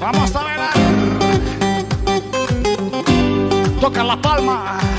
Vamos a bailar. Ah. Toca la palma.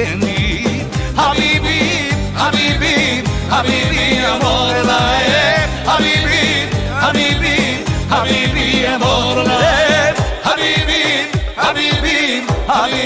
Habibi, Habibi, Habibi, Habibi, amor la e. Habibi, Habibi, Habibi, amor la e. Habibi, Habibi, Habibi.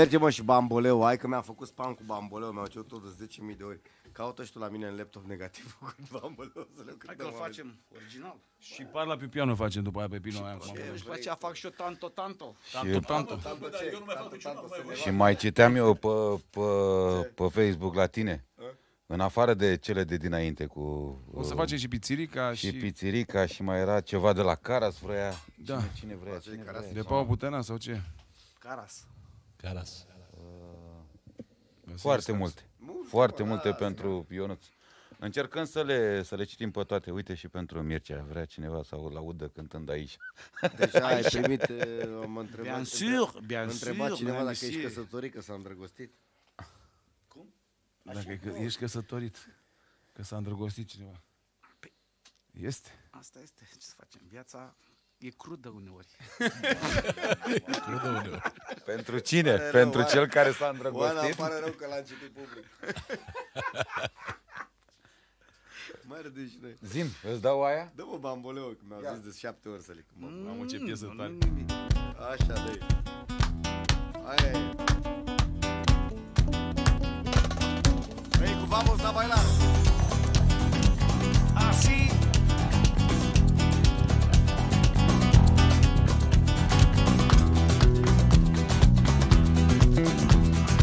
Merge mă și bamboleu, hai că mi-a făcut spam cu bamboleu, mi-au cerut tot de 10.000 de ori. Caută și tu la mine în laptop negativ cu bamboleu să le Hai că îl facem original. Și parla pe piano facem după aia pe pino aia. acum. Și după aceea fac și eu tanto, tanto. Tanto, tanto. Și mai citeam eu pe, pe, pe Facebook la tine. În afară de cele de dinainte cu O să uh, facem și pizzirica și și, pizzirica și mai era ceva de la Caras vrea. Da. Cine, cine vrea? Cine Caras. vrea? de Paul Putena sau ce? Caras. Caras. Foarte multe. Multe, Foarte mă, multe lasă, pentru Ionuț. Încercăm să le, să le citim pe toate. Uite și pentru Mircea. Vrea cineva să o laudă cântând aici. Deja ai primit, uh, mă întrebat, Bien sûr, bien mă întreba sûr, cineva mon dacă ești monsieur. căsătorit, că s-a îndrăgostit. Dacă e că ești căsătorit, că s-a îndrăgostit cineva. Este. Asta este, ce să facem? Viața e crudă uneori. Pentru cine? rău, pentru hai. cel care s-a Oana, îndrăgostit? îmi pare rău că l-am citit public. Mai râde și noi. Zim, îți dau aia? Dă-mă bamboleu, că mi-au zis de șapte ori să le cânt. Mamă, ce piesă nu, tare. nu nimic. Așa de Aia e. Ei, cu vamos la bailar. Así.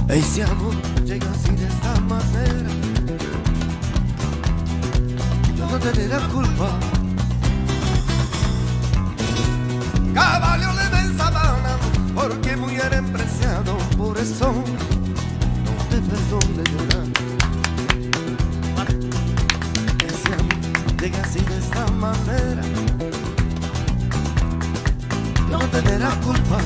Ey, si amor llega así de esta manera, yo no tendré la culpa. Caballo le ven sabana, porque mujer preciado, por eso no te perdone llorar. Que si amor llega así de esta manera, yo no tendré la culpa.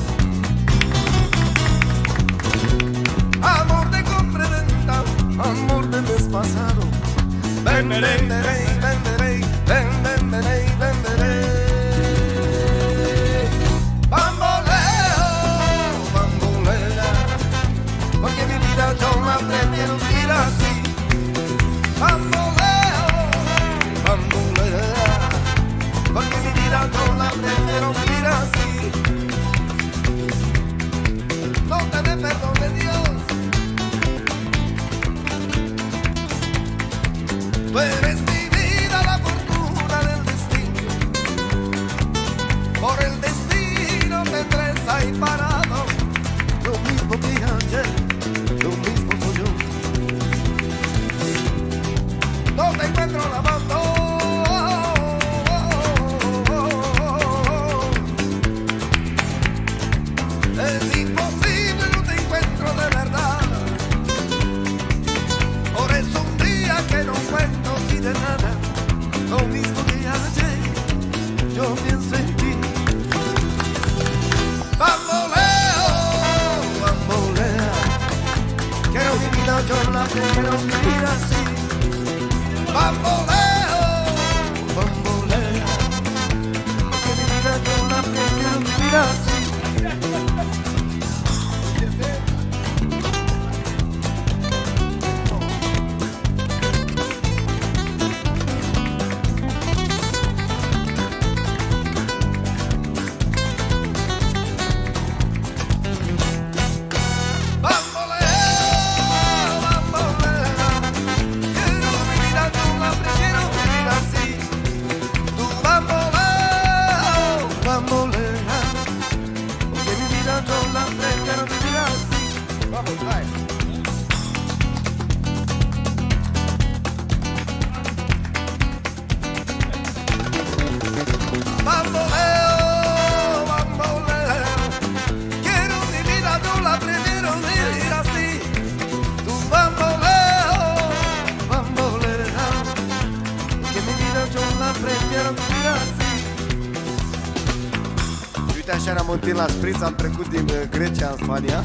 Trecut din uh, Grecia în Spania.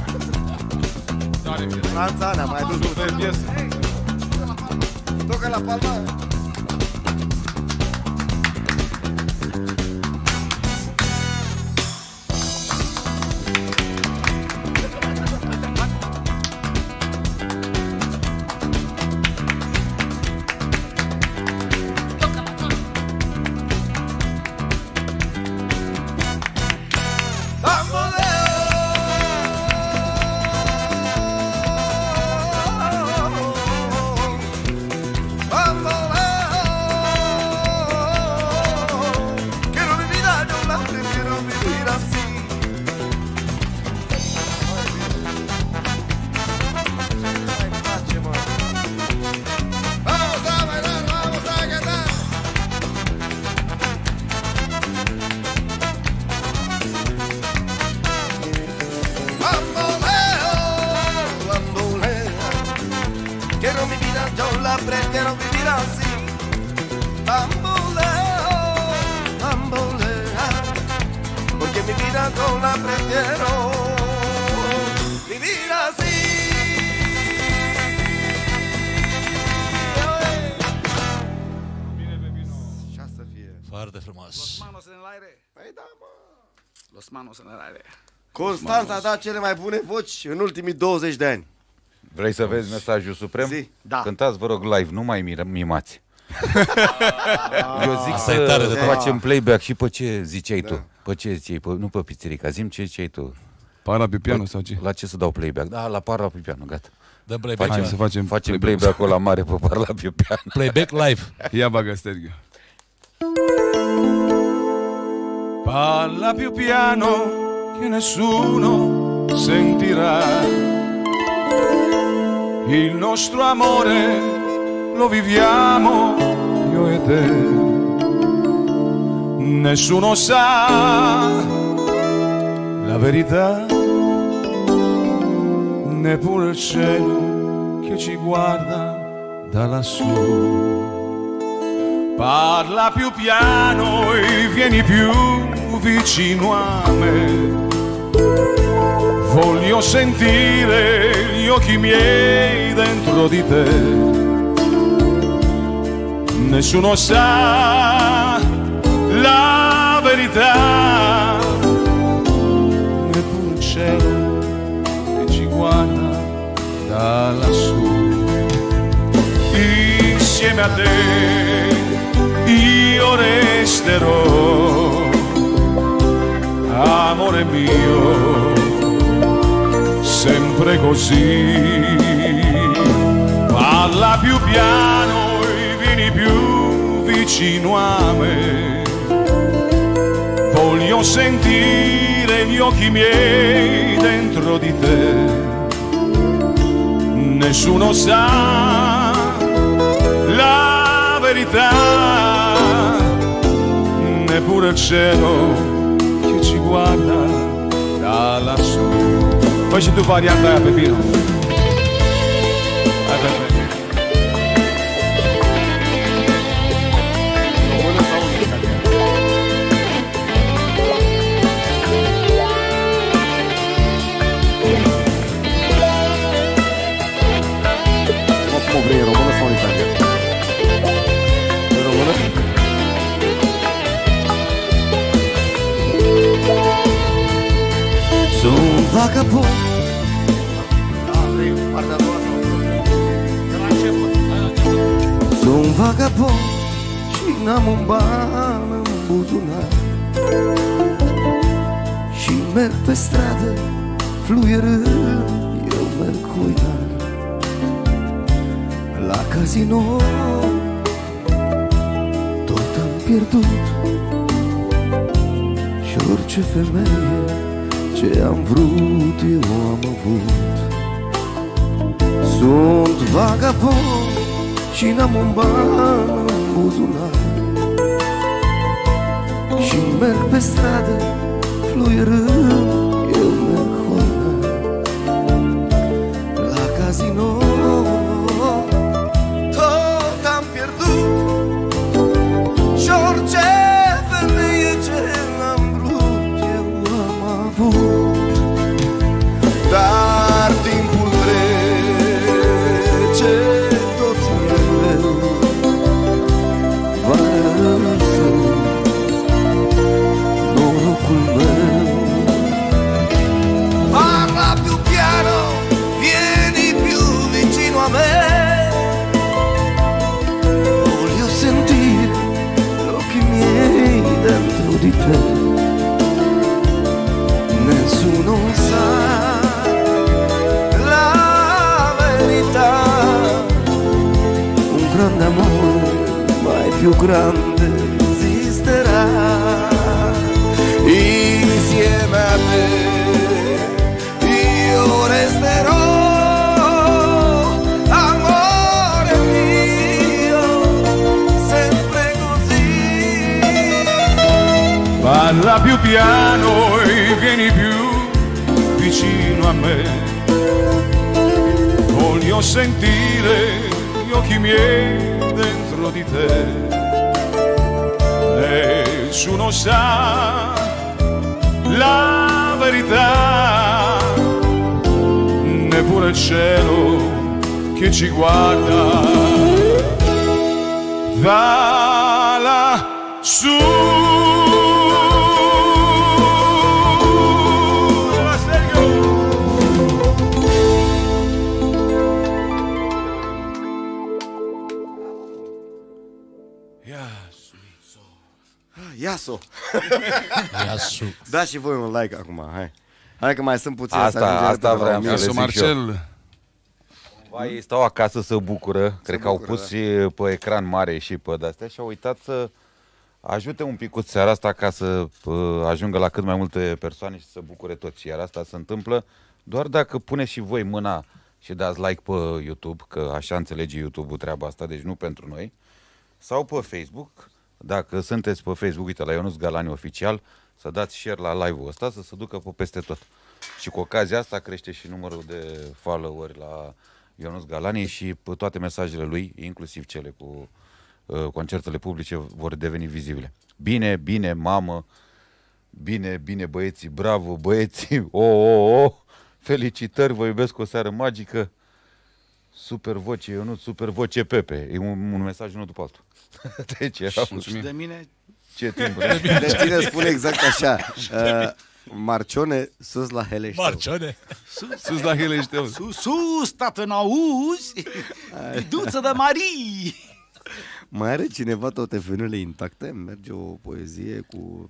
Tare piesă. Franța ne-am mai dus Super piesă. Tocă la palma. Foarte frumos. Manos en el aire. Păi da, mă. Los manos en el aire. Constanța a dat cele mai bune voci în ultimii 20 de ani. Vrei să vezi mesajul suprem? Zi, da. Cântați, vă rog, live, nu mai mir- mimați. Eu zic Asta e tare să de tot. facem playback și pe ce ziceai tu? Pe ce ziceai? Pe, nu pe pizzerica, zim ce ziceai tu. Para pe piano sau ce? La ce să dau playback? Da, la para pe piano, gata. Dăm playback. Hai Hai să facem Facem playback. playback-ul la mare pe para pe piano. Playback live. Ia bagă Sergio. Parla più piano che nessuno sentirà. Il nostro amore lo viviamo io e te. Nessuno sa la verità, neppure il cielo che ci guarda da lassù. Parla più piano e vieni più vicino a me. Voglio sentire gli occhi miei dentro di te. Nessuno sa la verità, neppure il cielo che ci guarda da lassù insieme a te io resterò, amore mio, sempre così. Parla più piano e vieni più vicino a me. Voglio sentire gli occhi miei dentro di te. Nessuno sa la verità, neppure il cielo che ci guarda da lassù. C'è tu varianta a Pepino. Pepe. Cum Sunt vagabond Partea a doua sau? Sunt vagabond și n-am un ban în buzunar. Și merg pe stradă, fluierând, eu merg cu uitare La casino tot am pierdut. Și orice femeie ce am vrut eu am avut. Sunt vagabond și n-am un ban în buzunar. Și merg pe stradă fluierând grande esisterà Insieme a te io resterò Amore mio, sempre così Parla più piano e vieni più vicino a me. Voglio sentire gli occhi miei dentro di te. Nessuno sa la verità, neppure il cielo che ci guarda. Va Iaso! Iasu. Da și voi un like acum, hai. Hai că mai sunt puține Asta- să ajungem asta repede la vreau o să mie. le Iasu zic și eu. Marcel. Vai, ei stau acasă să bucură, cred că au bucură, pus și pe ecran mare și pe de-astea și au uitat să ajute un pic cu seara asta ca să uh, ajungă la cât mai multe persoane și să bucure toți. Iar asta se întâmplă doar dacă pune și voi mâna și dați like pe YouTube, că așa înțelege YouTube-ul treaba asta, deci nu pentru noi, sau pe Facebook, dacă sunteți pe Facebook, uite, la Ionuț Galani Oficial, să dați share la live-ul ăsta, să se ducă pe peste tot. Și cu ocazia asta crește și numărul de followeri la Ionuț Galani și pe toate mesajele lui, inclusiv cele cu uh, concertele publice, vor deveni vizibile. Bine, bine, mamă, bine, bine băieții, bravo băieții, o, o, o, felicitări, vă iubesc o seară magică, super voce Ionuț, super voce Pepe, e un, un mesaj unul după altul. Deci era Și de mine, ce timp. De tine spune exact așa. Uh, Marcione, sus la Heleșteu. Marcione. Sus la Heleșteu. sus, sus, tată, n-auzi? Duță de Marii! Mai are cineva toate fenuile intacte? Merge o poezie cu...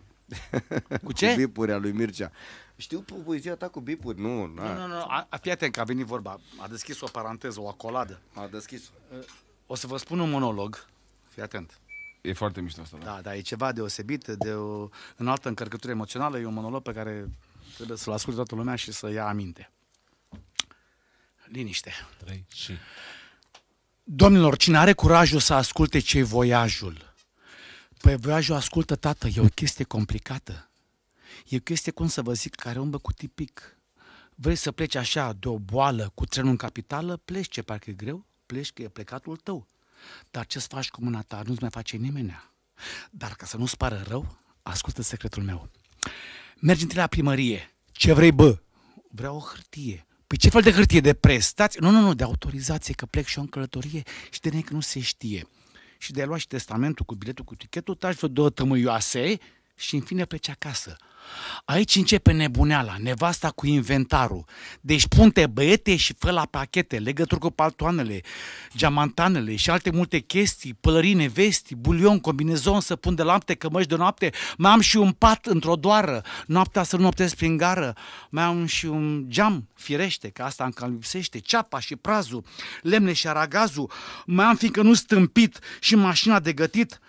Cu ce? Cu bipuri a lui Mircea. Știu po- poezia ta cu bipuri? Nu, na. Nu, nu, nu, a, a, fii atent că a venit vorba. A deschis o paranteză, o acoladă. A deschis O să vă spun un monolog. Fii atent. E foarte mișto asta, da. Da, da, e ceva deosebit, de o înaltă încărcătură emoțională. E un monolog pe care trebuie să-l asculte toată lumea și să ia aminte. Liniște. Trei și... Domnilor, cine are curajul să asculte ce voiajul? Păi voiajul ascultă, tată, e o chestie complicată. E o chestie, cum să vă zic, care umblă cu tipic. Vrei să pleci așa de o boală cu trenul în capitală? Pleci, ce parcă e greu? Pleci că e plecatul tău. Dar ce-ți faci cu mâna ta? Nu-ți mai face nimenea. Dar ca să nu-ți pară rău, ascultă secretul meu. Mergi întâi la primărie. Ce vrei, bă? Vreau o hârtie. Păi ce fel de hârtie? De prestație? Nu, nu, nu, de autorizație, că plec și eu în călătorie și de că nu se știe. Și de a lua și testamentul cu biletul cu tichetul, taci vreo două tămâioase și în fine pleci acasă. Aici începe nebuneala, nevasta cu inventarul. Deci punte băiete și fă la pachete, legături cu paltoanele, geamantanele și alte multe chestii, pălărine, vesti, bulion, combinezon, să pun de lapte, cămăși de noapte. Mai am și un pat într-o doară, noaptea să nu noptez prin gară. Mai am și un geam, firește, că asta încă îmi lipsește, ceapa și prazul, lemne și aragazul. Mai am fiindcă nu stâmpit și mașina de gătit.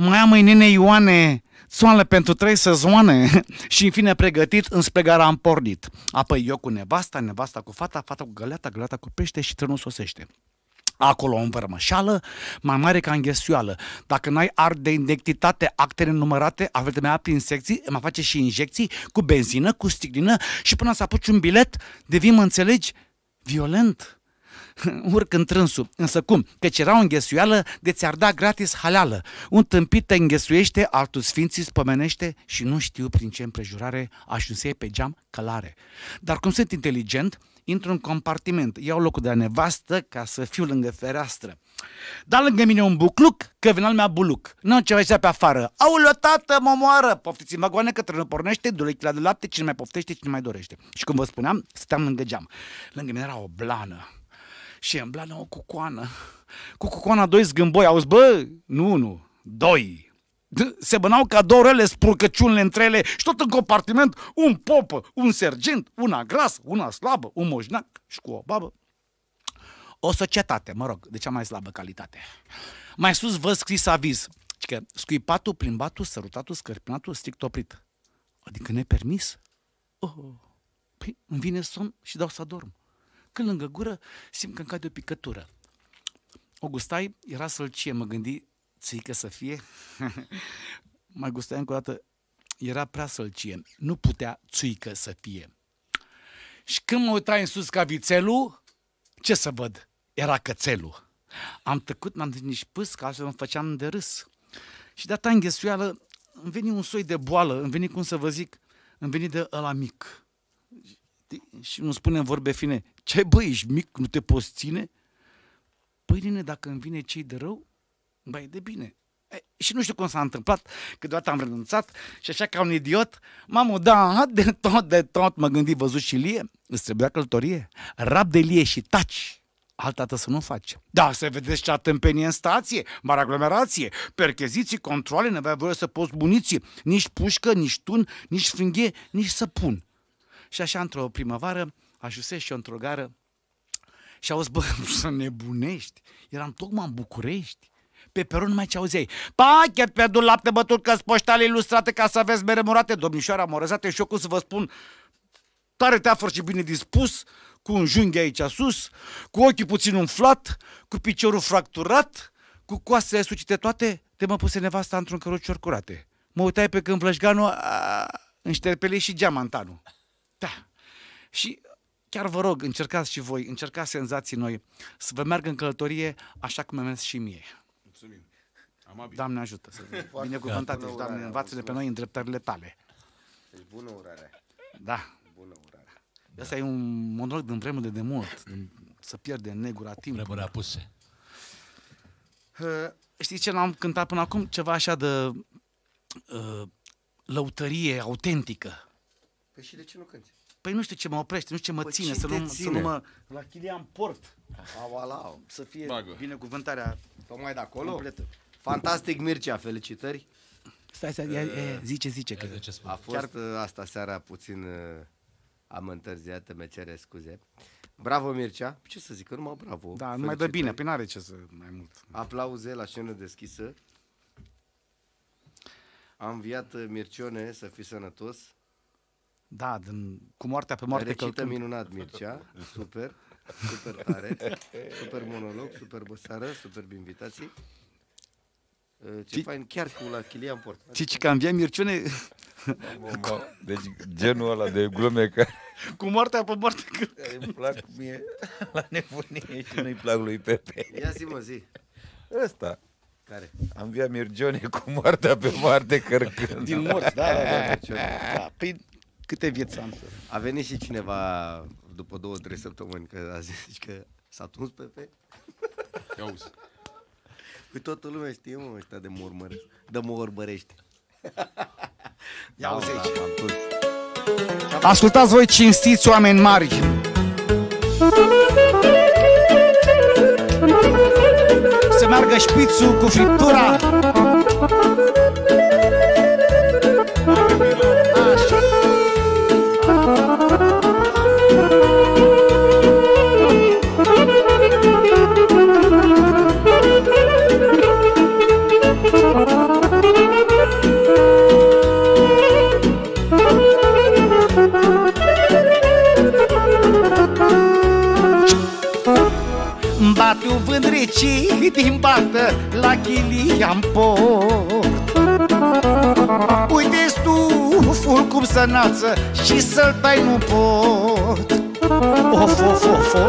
Mai am mâinene Ioane, țoanele pentru trei sezoane și în fine pregătit înspre gara am pornit. Apoi eu cu nevasta, nevasta cu fata, fata cu găleata, găleata cu pește și trenul sosește. Acolo o învărmășală, mai mare ca înghesuială. Dacă n-ai art de identitate, acte nenumărate, avete mai prin secții, mai face și injecții cu benzină, cu sticlină și până să apuci un bilet, devii, mă înțelegi, violent. Urc în trânsul. Însă cum? Căci era o înghesuială de ți-ar da gratis haleală. Un tâmpit te înghesuiește, altul sfinții spămenește și nu știu prin ce împrejurare ajunsei pe geam călare. Dar cum sunt inteligent, intru în compartiment, iau locul de la nevastă ca să fiu lângă fereastră. Da lângă mine un bucluc, că vine al mea buluc. Nu ce mai pe afară. Aoleo, tată, mă moară! Poftiți în vagoane că trenul pornește, du de lapte, cine mai poftește, cine mai dorește. Și cum vă spuneam, stăteam lângă geam. Lângă mine era o blană. Și în blană o cucoană. Cu cucoana doi zgâmboi, auzi, bă, nu, nu, doi. D- Se bănau ca două rele spurcăciunile între ele și tot în compartiment un popă, un sergent, una grasă, una slabă, un moșnac și cu o babă. O societate, mă rog, de cea mai slabă calitate. Mai sus văd scris aviz, că scuipatul, plimbatul, sărutatul, scărpinatul, strict oprit. Adică nepermis? Oh, păi îmi vine somn și dau să dorm. Când lângă gură simt că îmi cade o picătură. O gustai, era sălcie, mă gândi, țică să fie. mai gustai încă o dată, era prea sălcie, nu putea țuică să fie. Și când mă uitai în sus ca vițelul, ce să văd? Era cățelul. Am tăcut, n-am zis nici pâs, că altfel mă făceam de râs. Și de atâta înghesuială, îmi veni un soi de boală, îmi veni, cum să vă zic, îmi veni de ăla mic. Și nu spune în vorbe fine, ce băi, ești mic, nu te poți ține? Păi, nene, dacă îmi vine cei de rău, băi, de bine. E, și nu știu cum s-a întâmplat, că deodată am renunțat și așa ca un idiot, mamă, da, de tot, de tot, mă gândi, văzut și lie, îți trebuia călătorie, rab de lie și taci, alta dată să nu faci. Da, să vedeți ce tâmpenie în stație, mare aglomerație, percheziții, controle, nu avea voie să poți buniții, nici pușcă, nici tun, nici frânghie, nici săpun. Și așa, într-o primăvară, ajunsesc și eu într-o gară și auzi, bă, să nebunești. Eram tocmai în București. Pe peron mai ce auzeai. Pachet pe lapte bătut, că poștale ilustrate ca să aveți meremurate, domnișoara amorăzate și eu cum să vă spun, tare teafăr și bine dispus, cu un junghi aici sus, cu ochii puțin umflat, cu piciorul fracturat, cu coastele sucite toate, te mă puse nevasta într-un cărucior curate. Mă uitai pe când vlășganul în șterpele și geamantanul. Da. Și chiar vă rog, încercați și voi, încercați senzații noi, să vă meargă în călătorie așa cum am mers și mie. Mulțumim. Amabil. Doamne ajută să binecuvântate și Doamne, învață-ne pe noi în dreptările tale. Deci bună urare. Da. Bună urare. Asta e un monolog din vremurile de mult, din, să pierde negura timp. Vremuri apuse. Uh, știți ce n-am cântat până acum? Ceva așa de uh, lăutărie autentică. Păi și de ce nu cânti? Păi nu știu ce mă oprește, nu știu ce mă Păi ține, ce să te nu, să ține? nu mă... La Chilian Port, Au, alau. să fie Bagă. binecuvântarea Tocmai de acolo? completă. Fantastic Mircea, felicitări. Stai, stai, ia, ia, zice, zice că... Ia de ce spun. A fost Chiar... asta seara puțin uh, am întârziat, mă cere scuze. Bravo Mircea, ce să zic, că numai bravo. Da, nu mai dă bine, păi n-are ce să mai mult. Aplauze la scenă deschisă. Am înviat uh, Mircione să fii sănătos. Da, din, cu moartea pe moarte Recită călcând. minunat Mircea, super, super tare, super monolog, super băsară, super invitații. Uh, Ce Ci- fain, chiar cu la Chilian Port. Cici că învia Mirciune Deci genul ăla de glume care cu moartea pe moarte călcând. îmi plac mie la nebunie și nu-i plac lui Pepe. Ia zi mă, zi. Ăsta. Care? Am via Mirgione cu moartea pe moarte cărcând. Din morți, da, da, da. da. Păi câte vieți am? A venit și cineva după două, trei săptămâni că a zis că s-a tuns Pepe. Ia uzi. Păi toată lumea știe, mă, ăștia de mă urmăresc. De mă urmărește. Ia auzi Da, aici. m-am tuns. Ascultați voi cinstiți oameni mari. Să meargă șpițul cu friptura. Un vânt rece din bată la Chilian Port Uite stuful cum să nață și să-l tai nu pot. Of, of, of, of.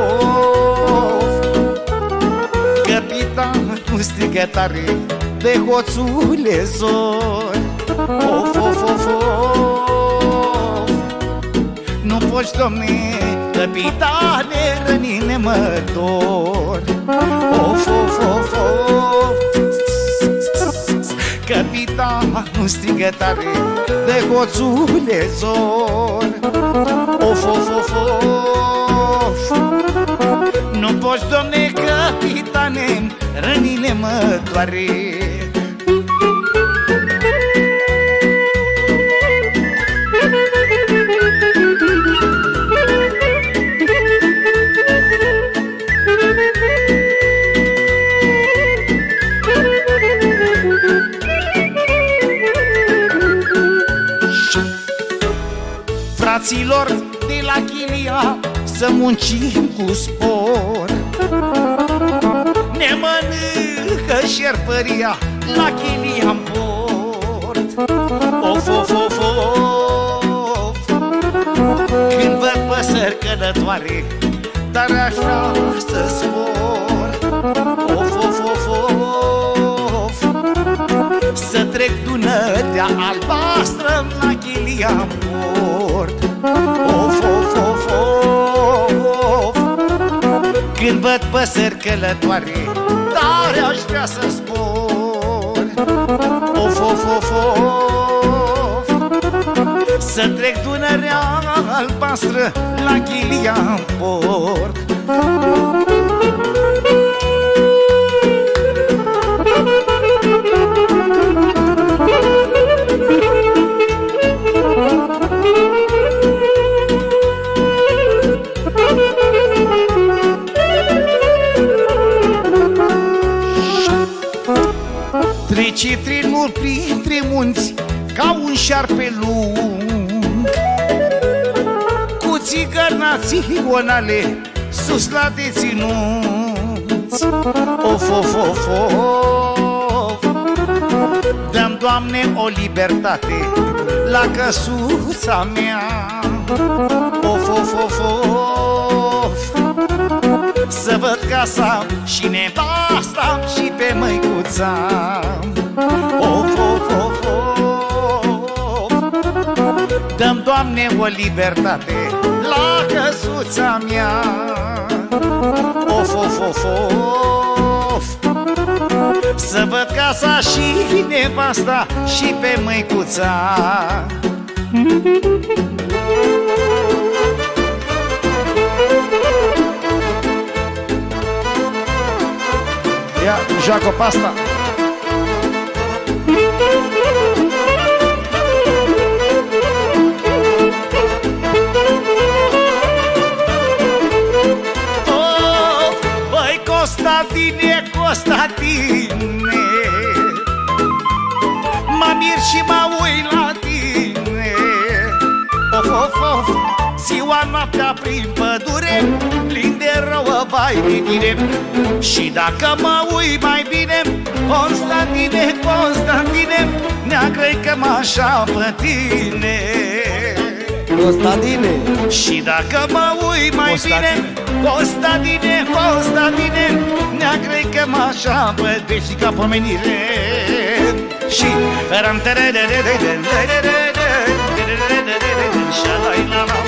Capitanul strigă tare de hoțule zori. Of, of, of, of. Nu poți, domne, capitane, rănine mă dor. Of, of, of, of. Capitanul strigă tare de hoțule zor. Of, of, of, of. Nu poți, domne, capitane, rănile mă doare să muncim cu spor. Ne mănâncă șerpăria la chilia port. Of, of, of, of Când văd păsări călătoare Dar așa să spor. Of, of, of, of Să trec Dunărea albastră la chilia port. Când văd păsări călătoare Tare aș vrea să zbor Of, of, of, of Să trec Dunărea albastră La Chilia în port munți Ca un șarpe lung. Cu țigărnații onale Sus la deținuți. Of, of, of, of. Dăm, Doamne, o libertate La căsuța mea. Of, of, of, of. Să văd casa și nevasta și pe măicuța Of, of, of, of Dăm, Doamne, o libertate la căsuța mea. Of, of, of, of. Să văd casa și nevasta și pe măicuța. Ia, joacă pasta Constantine, Constantine Mă mir și mă uit la tine. Of, of, of Ziua noaptea prin pădure Plin de rău vai de tine. Și dacă mă uit mai bine Constantine, Constantine Neagră-i că mă așa pe tine. Constantine. Și dacă mă uit mai bine Constantine, Constantine Neagră-i că mă așa bădești ca pomenire. Și ram tere de de de de de de de de de de de de de de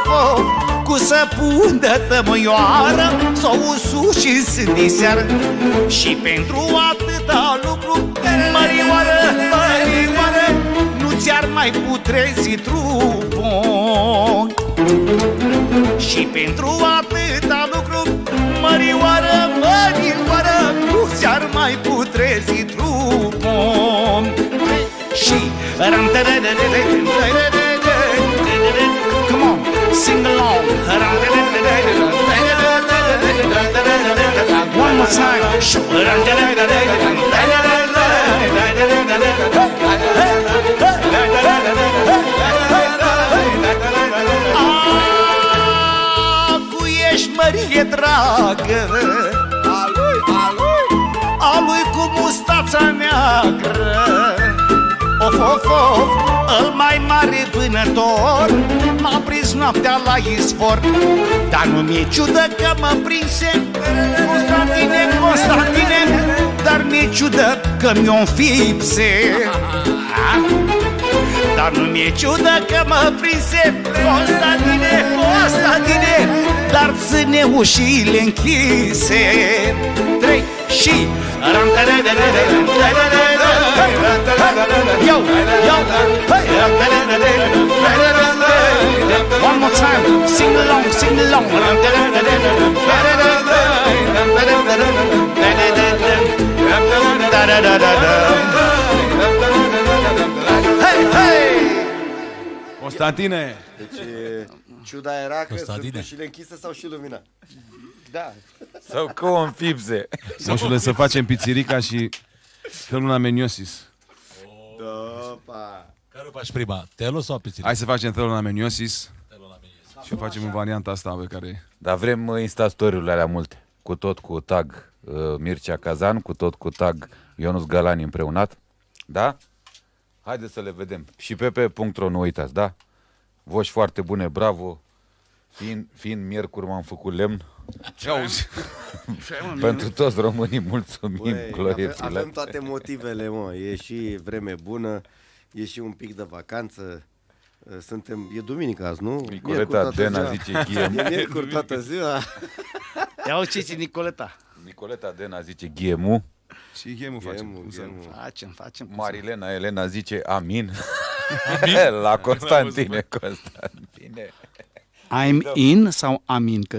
Of, of, of Cu săpun de tămâioară S-o usuși sunt de seară. Și pentru atâta lucru Mărioară, mărioară Nu ți-ar mai putrezi trupul. Și pentru atâta lucru Mărioară, mărioară Nu ți-ar mai putrezi trupul. Și sing along. One more time. Acu ești mărie dragă A lui, a lui A lui cu mustața neagră Of, of, of, îl mai mare vânător. M-a prins noaptea la izvor Dar nu mi-e ciudă că mă prinse. Constantine, Constantine Dar mi-e ciudă că mi-o înfipse. Dar nu mi-e ciudă că mă prinse. Constantine, Constantine Dar ține ușile închise. Trei și Yo, yo, One more time, sing along, sing along Hey, hey Constantine! Deci, ciuda era că Constantine. și închisă sau și lumina. Da. Sau că o înfipse. Moșule, să facem pizzirica și felul ameniosis. Opa Care o faci prima? Telo sau pizzirica? Hai să facem felul ameniosis. Telo la Ce facem în varianta asta pe care... Dar vrem uh, Insta-story-urile alea multe. Cu tot cu tag uh, Mircea Cazan, cu tot cu tag Ionus Galani împreunat. Da? Haideți să le vedem. Și pp.ro nu uitați, da? Voci foarte bune, bravo. Fiind, fiind miercuri m-am făcut lemn. Ce auzi? Pentru toți românii mulțumim, Băi, avem, gloriețile. avem toate motivele, mă. E și vreme bună, e și un pic de vacanță. Suntem, e duminică azi, nu? Miercuri Nicoleta toată Dena ziua. zice Ghiem. E miercuri toată ziua. Ia o cici Nicoleta. Nicoleta Dena zice Ghiemu. Și ghemul facem. Ghemul, Cum să nu? ghemul. Facem, facem. Marilena Elena zice Amin. La Constantine, Constantine. I'm in sau amin? Că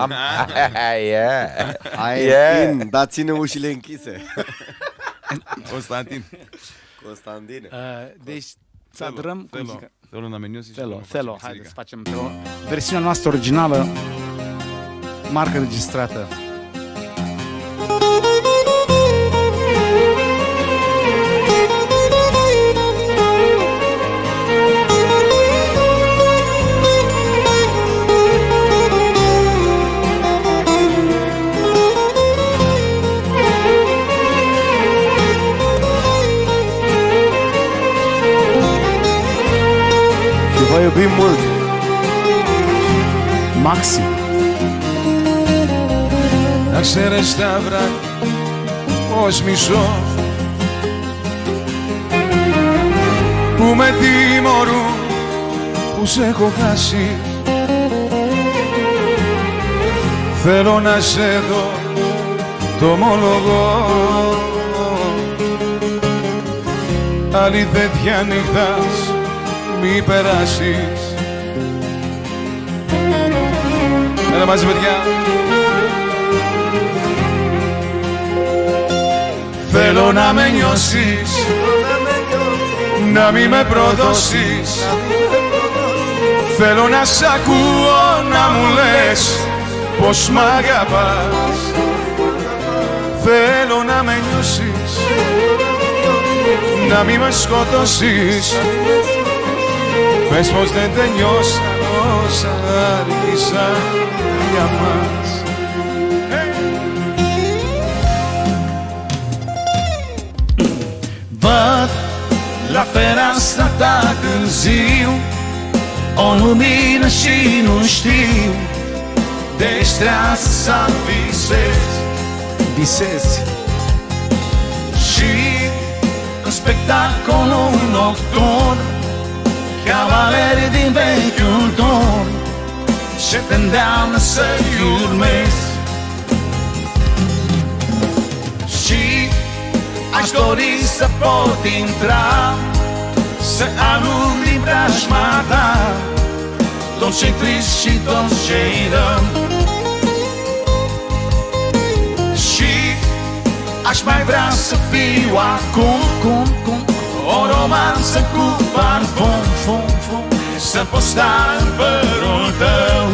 Am... yeah. Ai Yeah. in, dar ține ușile închise. Constantin. Constantine. Uh, deci să adorăm cum Telo. zic, Telo la meniu. Telo, Telo, haideți să facem Telo. Versiunea noastră originală, marcă registrată. Și vă iubim mult. Maxi. Να ξέρεις τα βράδια πως μισώ Που με τιμωρούν που σε έχω χάσει Θέλω να σε δω το ομολογώ Άλλη τέτοια νύχτας μη περάσεις. Έλα μαζί παιδιά. Θέλω να με νιώσεις Να μη με προδώσεις. Θέλω να σ' ακούω να μου λες Πως μ' αγαπάς. Θέλω να με νιώσεις Να μη με σκοτώσεις Πες πως δεν τελειώσαν όσα άρχισαν για μας Văd la fereastra ta târziu O lumină și nu știu Deci trebuie să visez Visez Și în spectacolul nocturn Cavaleri din vechiul ton Ce te îndeamnă să-i urmezi Și Aș dori să pot intra Să alung din preajma ta Tot ce trist și tot ce rău. Și aș mai vrea să fiu acum cum, cum, O romanță cu parfum fum, fum, Să pot sta în părul tău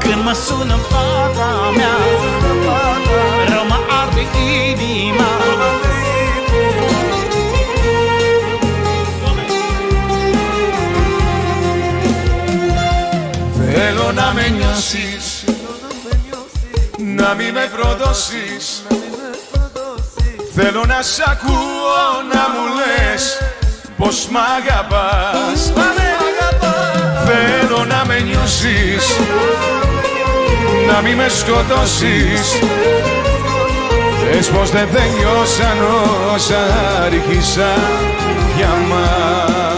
Când mă sună να με νιώσεις Να μη με προδώσεις. Θέλω να σ' ακούω να μου λες Πως μ' αγαπάς. Θέλω να με νιώσεις. Να μη με σκοτώσεις. Πες πως δεν τελειώσαν όσα άρχισαν για μας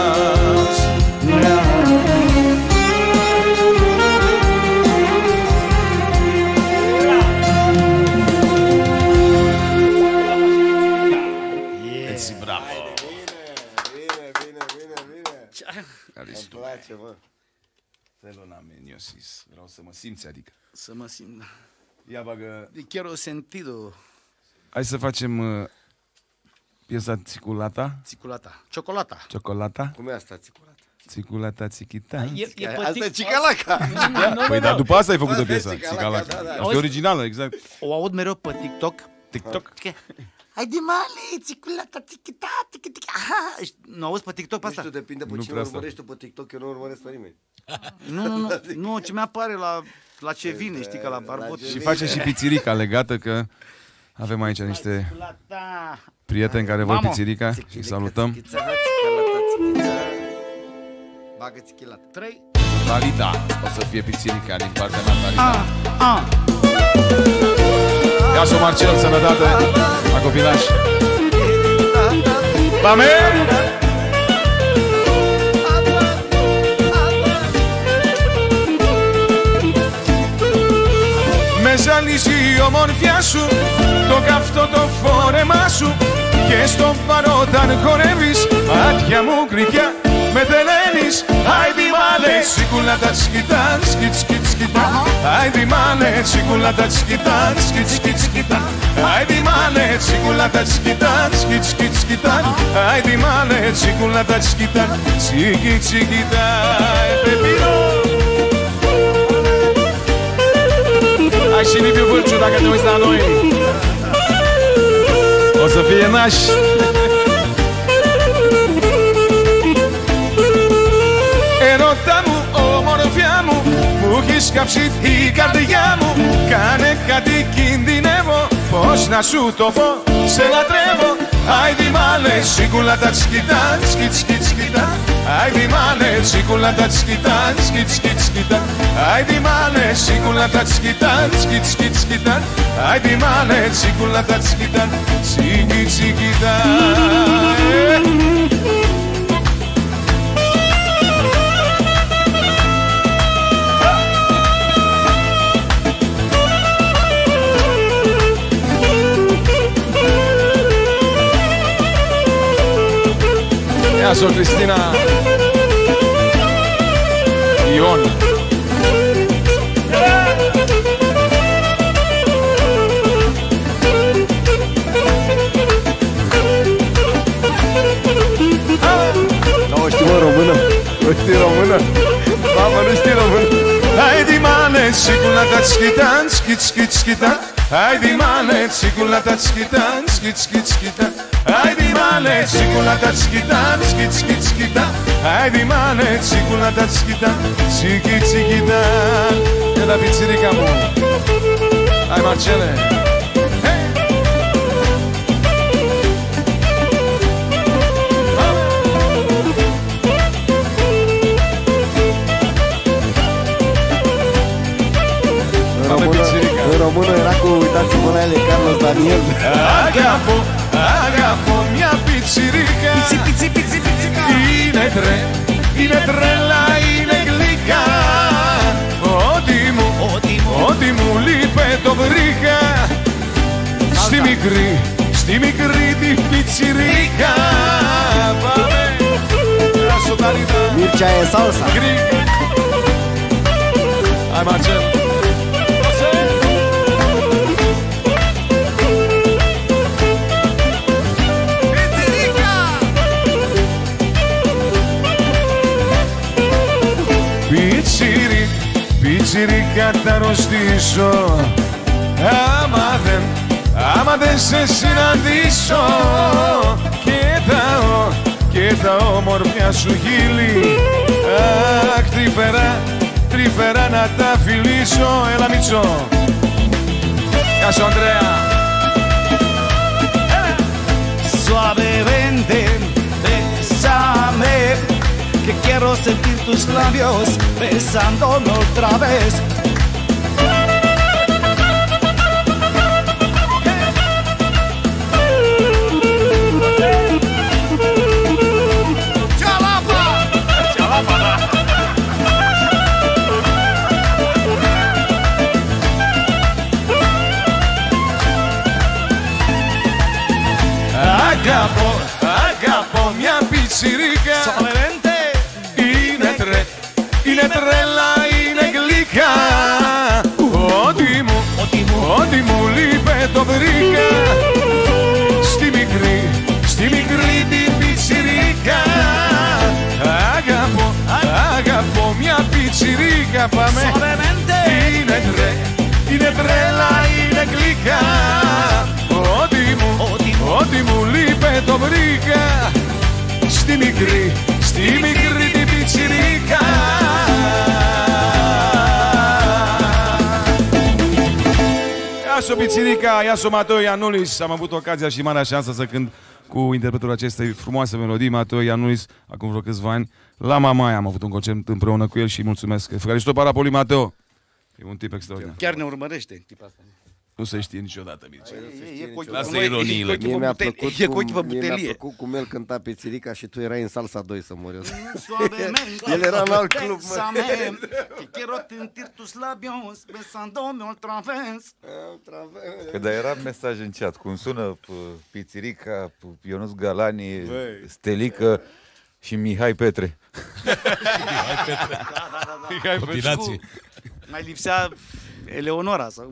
să mă simți, adică. Să mă simt Ia bagă... De chiar o sentido Hai să facem uh, piesa Țiculata, Țiculata Ciocolata Ciocolata. Cum e asta, țiculată? Țiculata, țichita. E, e pe Asta e TikTok. cicalaca. Nu, nu, Păi, nu, dar nu. după asta ai făcut Bă, o piesă. Țicalaca, Țicalaca. da, da. Asta e originală, exact. O aud mereu pe TikTok. TikTok. Că- Hai de male, țiculata, țichita, țichita, aha. Nu auzi pe TikTok pe Nu asta? știu, depinde pe Nu cine prea asta. urmărești tu pe TikTok, eu nu urmăresc pe nimeni. Nu, nu, nu, nu, ce mi-apare la, la ce vine, știi, că la barbot. ce Și vine. face și pițirica legată că avem aici niște Țiculata. prieteni care vor Mamă. pițirica și Țichilică, salutăm. țichița, hai, țicalata, țichița. Bagă țichilata. Trei. Valida. O să fie pițirica din partea mea, Valida. A, a. Ia să Marcel, sănătate la copilaș. La mea! Με ζαλίζει η ομορφιά σου Το καυτό το φόρεμά σου Και στο παρόταν χορεύεις Μάτια μου γρυκιά με τελένεις Άιντι μάλε σίκουλα τα σκητάν Σκιτ σκιτ σκητάν Άιντι μάλε σίκουλα τα σκητάν Σκιτ σκιτ σκητάν Άιντι μάλε σίκουλα τα σκητάν Σκιτ σκιτ σκητάν Άιντι μάλε σίκουλα τα σκητάν Σίκι τσικητά Πεπίρο Hai și Liviu Vâlciu dacă te uiți la noi O să fie nași κάψει η καρδιά μου Κάνε κάτι κινδυνεύω. Πώς να σου το πω, σε λατρεύω. Άιντι μάλε, σίκουλα τα τσικιτάν Σκιτ σκιτ σκιτάν Άιντι μάλε, σίκουλα τα τσικιτάν Σκιτ σκιτ σκιτάν Άιντι μάλε, σίκουλα τα τσικιτάν Σκιτ σκιτ σκιτάν Άιντι μάλε, σίκουλα τα τσικιτάν Σίκι τσικιτάν Γεια σου Κριστίνα Ιών Nu știu în română. Nu știu română. Mamă, nu știu română. Άιδι μάνε τσικούλα τα τσκιτά Τσκιτ τσκιτ τσκιτά Άιδι μάνε τσικούλα τα τσκιτά Τσκιτ τσκιτ τσκιτά Άιδι μάνε τσικούλα τα τσκιτά Τσκιτ τσκιτ τσκιτά Άιδι μάνε τσικούλα τα τσκιτά Τσκιτ τσκιτά πιτσιρίκα μου. Άι Μαρτσέλε. Ρωμόνο Εράκου Ιτάτσι Μονέλη Κάρλος Δανιέλ. Αγαπώ, αγαπώ μια πιτσιρίκα. Πιτσι, πιτσι, πιτσι, πιτσι Είναι τρε, είναι τρέλα, είναι γλυκά. Ό,τι μου, ό,τι μου. λείπε το βρήκα. Στη μικρή, στη μικρή τη πιτσιρίκα. Πάμε, να τα ρίδα Μίρτια εσάλσα. Γκρι πιτσιρικα θα αρρωστήσω Άμα δεν, άμα δεν σε συναντήσω Κοιτάω, κοιτάω όμορφια σου χείλη Αχ, τρυφερά, τρυφερά να τα φιλήσω. Έλα Μιτσό Γεια σου Ανδρέα. Suavemente, bésame, que quiero sentir tus labios besándome otra vez. Escápame Suavemente. Inedre Inedrela Ineglica Odimu Odimu. Odimu Lipe το βρήκα Στη μικρή Στη μικρή την πιτσιρίκα Ia să Pițirica, ia să Mateo Ianulis Am avut ocazia și marea șansă să cânt cu interpretul acestei frumoase melodii, Mateo Ianulis, acum vreo câțiva ani, la Mamaia am avut un concert împreună cu el și mulțumesc. Evcaristo Parapoli Mateo. E un tip extraordinar. Chiar ne urmărește tipul ăsta. Nu se știe niciodată, Mircea. Păi, Lasă ironiile. Mie mi-a plăcut, e cu cum, mie mi-a plăcut cum el cânta pe Țirica și tu erai în salsa 2 să mori. el era în alt club, mă. Că păi, da, era mesaj în chat. Cum sună pe Ionuț Galani, Stelică și Mihai Petre. Combinație. Mai lipsea Eleonora sau...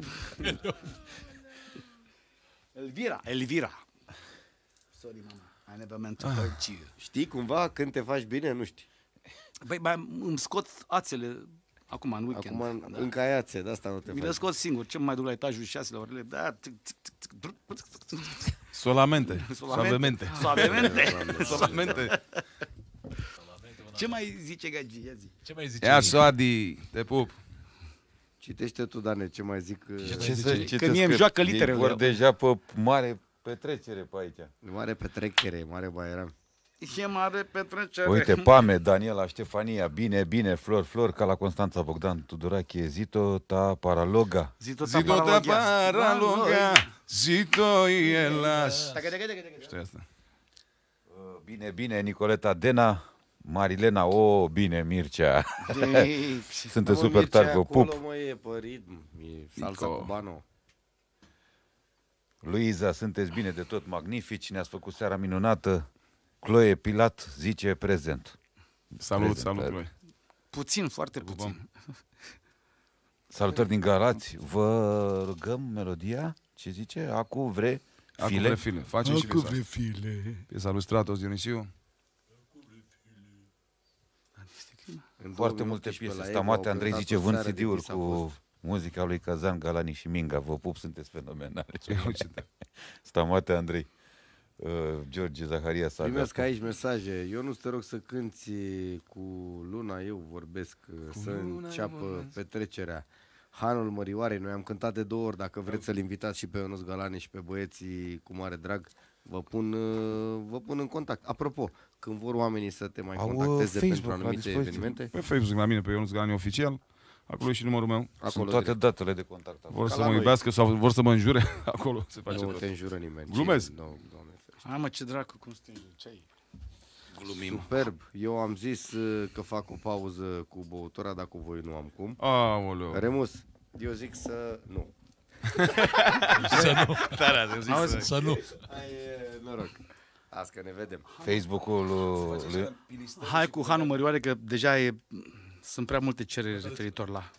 Elvira. Elvira. Sorry, mama. I never meant to hurt you. Știi cumva când te faci bine? Nu știi. Băi, mai îmi scot ațele acum în weekend. Acum da. încă ai ațe, de asta nu te Mi le faci. scot singur. Ce mai duc la etajul 6 la orele? Da. tic, tic, tic, tic, Solamente. Solamente. Suavemente. Suavemente. Solamente. Ce mai zice gagia zi? Ce mai zice? Ia, Soadi, te pup. Citește tu, Dane, ce mai zic. Ce, uh, să citesc? Că mie îmi joacă litere. Vor deja pe mare petrecere pe aici. Mare petrecere, mare baieram. E mare petrecere. Uite, Pame, Daniela, Ștefania, bine, bine, Flor, Flor, ca la Constanța Bogdan, Tudorache, zito ta paraloga. Zito ta zito paraloga, paraloga zito elas. Știu asta. Uh, bine, bine, Nicoleta Dena, Marilena, o, bine, Mircea. Sunteți Mă, super Mircea tari, vă acolo, pup. Mă, e pe ritm, e salsa Nico. cubano. Luiza, sunteți bine de tot, magnifici, ne-ați făcut seara minunată. Chloe Pilat zice prezent. Salut, Prezent, salut, da. Chloe. Puțin, foarte puțin. Salutări din Galați, vă rugăm melodia, ce zice? Acu vre Acum file. vre file. Facem și piesa. Piesa lui Stratos Dionisiu. În Foarte 2018 multe piese. la Evo Stamate au Andrei cântat zice o vând seară de CD-uri vis, a cu fost. muzica lui Kazan, Galani și Minga. Vă pup, sunteți fenomenali. Ce tare. Stamate Andrei. Uh, George Zaharia Saga. Primesc aici mesaje. Eu nu te rog să cânti cu Luna, eu vorbesc, să înceapă petrecerea. Hanul Mărioarei, noi am cântat de două ori, dacă vreți să-l invitați și pe Ionuț Galani și pe băieții cu mare drag, vă pun, uh, vă pun în contact. Apropo, când vor oamenii să te mai Au, uh, contacteze pentru Facebook la anumite dispoziție. evenimente, Pe Facebook la mine, pe Ionuț Galani Oficial. Acolo e și numărul meu. acolo Sunt toate direct. datele de contact. acolo. Vor Ca să la mă noi. iubească sau vor să mă înjure, acolo se face nu tot. te înjură nimeni. Glumesc. Cine? Nu, doamne ferește. Hai mă, ce dracu, cum stinge, ce ai? Superb. Eu am zis uh, că fac o pauză cu băutura, dar cu voi nu am cum. Aoleu. Remus, eu zic să nu. Să nu. Auzi? Să nu. Hai, e, noroc. Azi că ne vedem. Facebook-ul lui, lui, Hai cu Hanu Mărioare, că deja e, sunt prea multe cereri referitor la...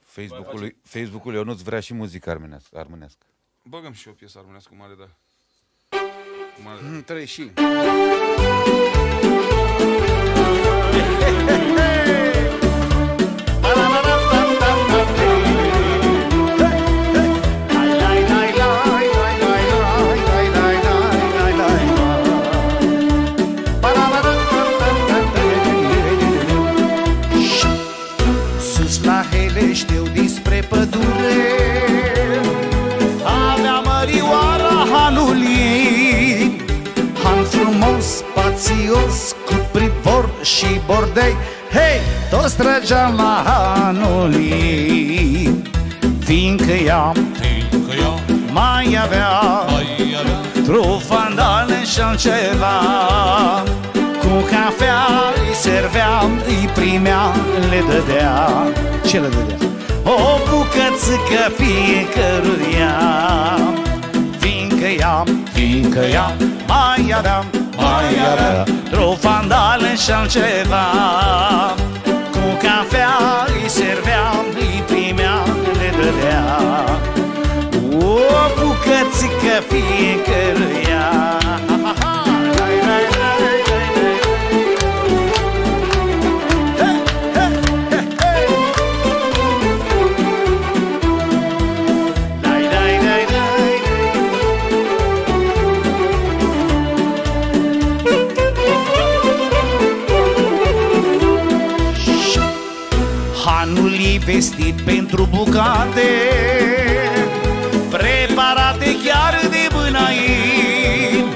Facebook-ul lui, Facebook-ul Ionuț vrea și muzică armenească. armenească. Băgăm și o piesă armenească cu mare, da. Cu mare, Mm, trebuie și. Privor și bordei. Hei, toți trăgeam la hanul ei Fiindcă ea Fiindcă ea mai avea mai avea Trufandale și altceva Cu cafea îi servea, îi primea, le dădea. Ce le dădea? O bucățică fiecăruia Fiindcă ea, fiindcă ea Mai avea, mai avea Trufandale și altceva. Cu cafea îi servea, îi primea, le dădea. O bucățică fiecăruia Hanul e vestit pentru bucate Preparate chiar de mânain.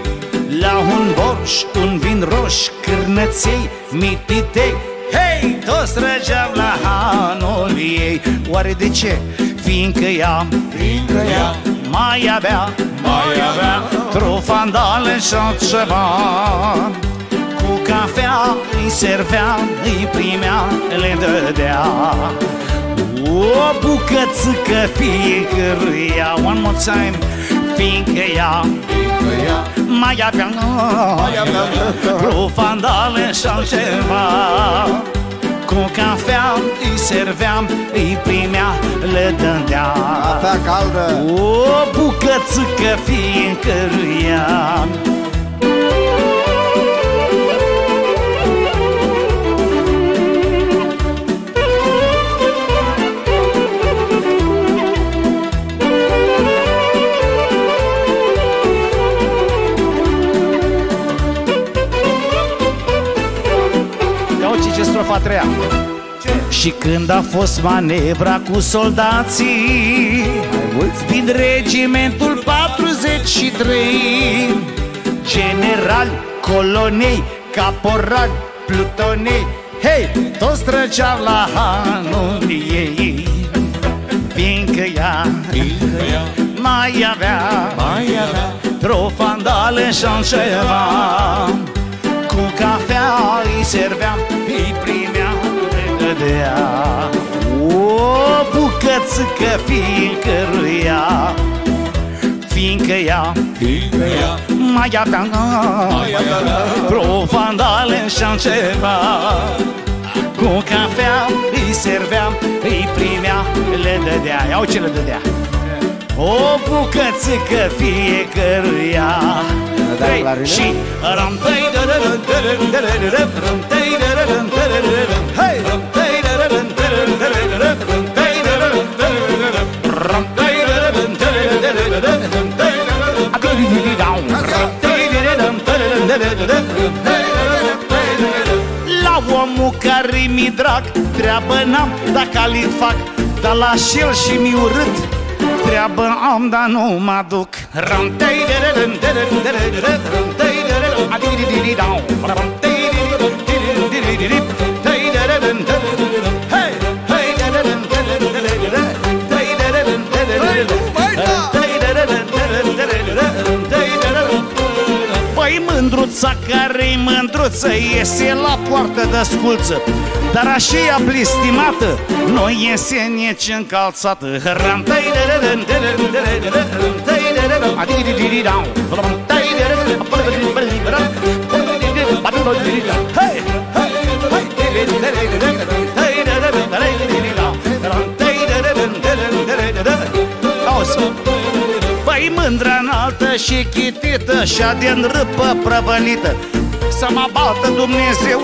La un borș, un vin roș, cârnăței, mititei Hei, toți trăgeam la hanul ei. Oare de ce? Fiindcă ea, fiindcă ea Mai avea, mai avea Trofandale și altceva Cu cafea îi servea, îi primea, le dădea O bucățică fiecăruia One more time Fiindcă ea, fiindcă ea Mai avea, mai avea Profandale și altceva. Cu cafea îi serveam, îi primea, le dădea. Cafea caldă. O bucățică fiecăruia a treia. Și când a fost manevra cu soldații Din regimentul 43 Generali, colonei, caporali, plutonei Hei, toți trăgeau la hanul ei. Fiindcă ea, Fiindcă ea mai avea, mai avea Trofandale și ceva Cu cafea îi serveam, îi primea, le dădea. O bucățică fiecăruia Fiindcă ea, Fiindcă ea. mai avea, mai avea Trofandale și ceva Cu cafea îi serveam, îi primea, le dădea. Iau ce le dădea. O bucățică fiecăruia Da, trei și Ram tei La omul care mi drag Treabă n-am dacă alin fac Dar la șel și mi urât Treabă am, dar nu mă duc Ram mândruța care-i mândruță Iese la poartă de sculță Dar așa e blistimată Nu iese nici încalțată Ram Păi mândră înaltă și chitită Și-a din râpă prăvălită Să mă bată Dumnezeu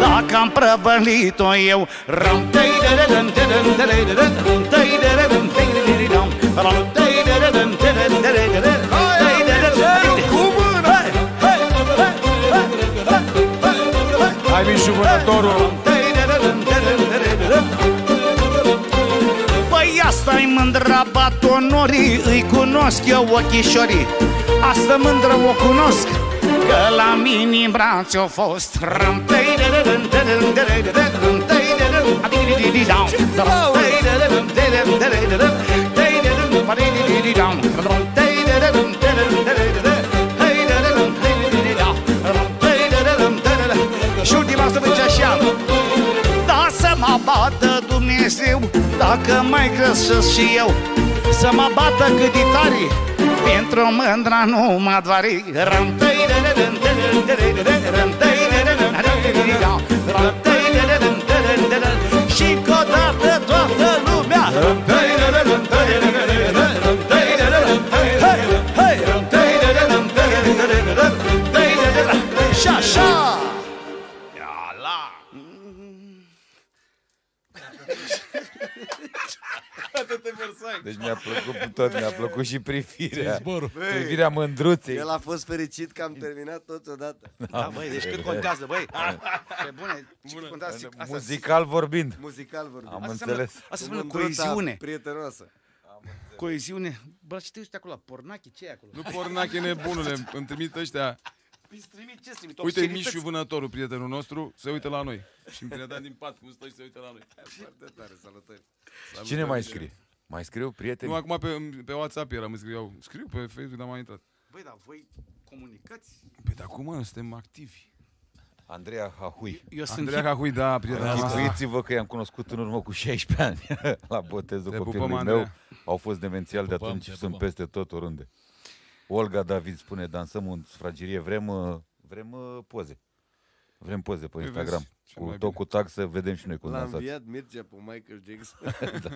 Dacă am prăvălit-o eu Ram tăi de de dăm de dăm de de de de Ram tăi de de dăm de de de de dăm Ram tăi de de dăm de de de de de de Tăi de de dăm Cu mâna! Hai, hai, hai, hai, hai, hai, hai, Hai, Mișu, vânătorul! Păi Asta-i mândra batonorii Îi cunosc eu ochișorii Asta mândră o cunosc Că la mine în brațe au fost Și ultima să așa Da să mă bată Dumnezeu dacă mai greșesc și eu Să mă bată cât de tare Pentru mândra nu mă doare Ram tăi de de de de de de de de la Uită-te, Versailles. Deci mi-a plăcut tot, mi-a plăcut și privirea. Zborul. Privirea mândruței. El a fost fericit că am terminat toți odată. Da, băi, deci cât contează, băi? Pe bune, ce cât contează? și Asta, Muzical vorbind. Muzical vorbim. Am asta înțeles. înseamnă, asta Cu înseamnă mândruța coeziune. prietenoasă. Coeziune. Bă, ce te uiți acolo? Pornache, ce e acolo? Nu pornache nebunule, îmi trimit ăștia. Îți trimit, ce trimit? Uite Obscenități? Mișu Vânătorul, prietenul nostru, se uită la noi. Și îmi dat din pat cum stă și se uită la noi. Foarte tare, salutări. Cine mai scrie? Mai scriu Nu, prieteni? acum pe, pe WhatsApp eram, îmi scriu, scriu pe Facebook, dar m-am intrat. Băi, dar voi comunicați? Păi dar cum, mă, suntem activi. Andreea Hahui. Eu sunt Andreea hip, Cahui, da, prietena noastră. Închipuiți-vă că i-am cunoscut în urmă cu 16 ani la botezul Te copilului pupăm, meu. Andreea. Au fost demențial de Pupăm, atunci te și sunt pupăm. peste tot oriunde. Olga David spune, dansăm în sfragerie, vrem, uh, vrem uh, poze. Vrem poze pe Păi Instagram. vezi, cel Cu mai tot bine. cu tag să vedem și noi cum L-a dansați. înviat Mircea pe Michael Jackson.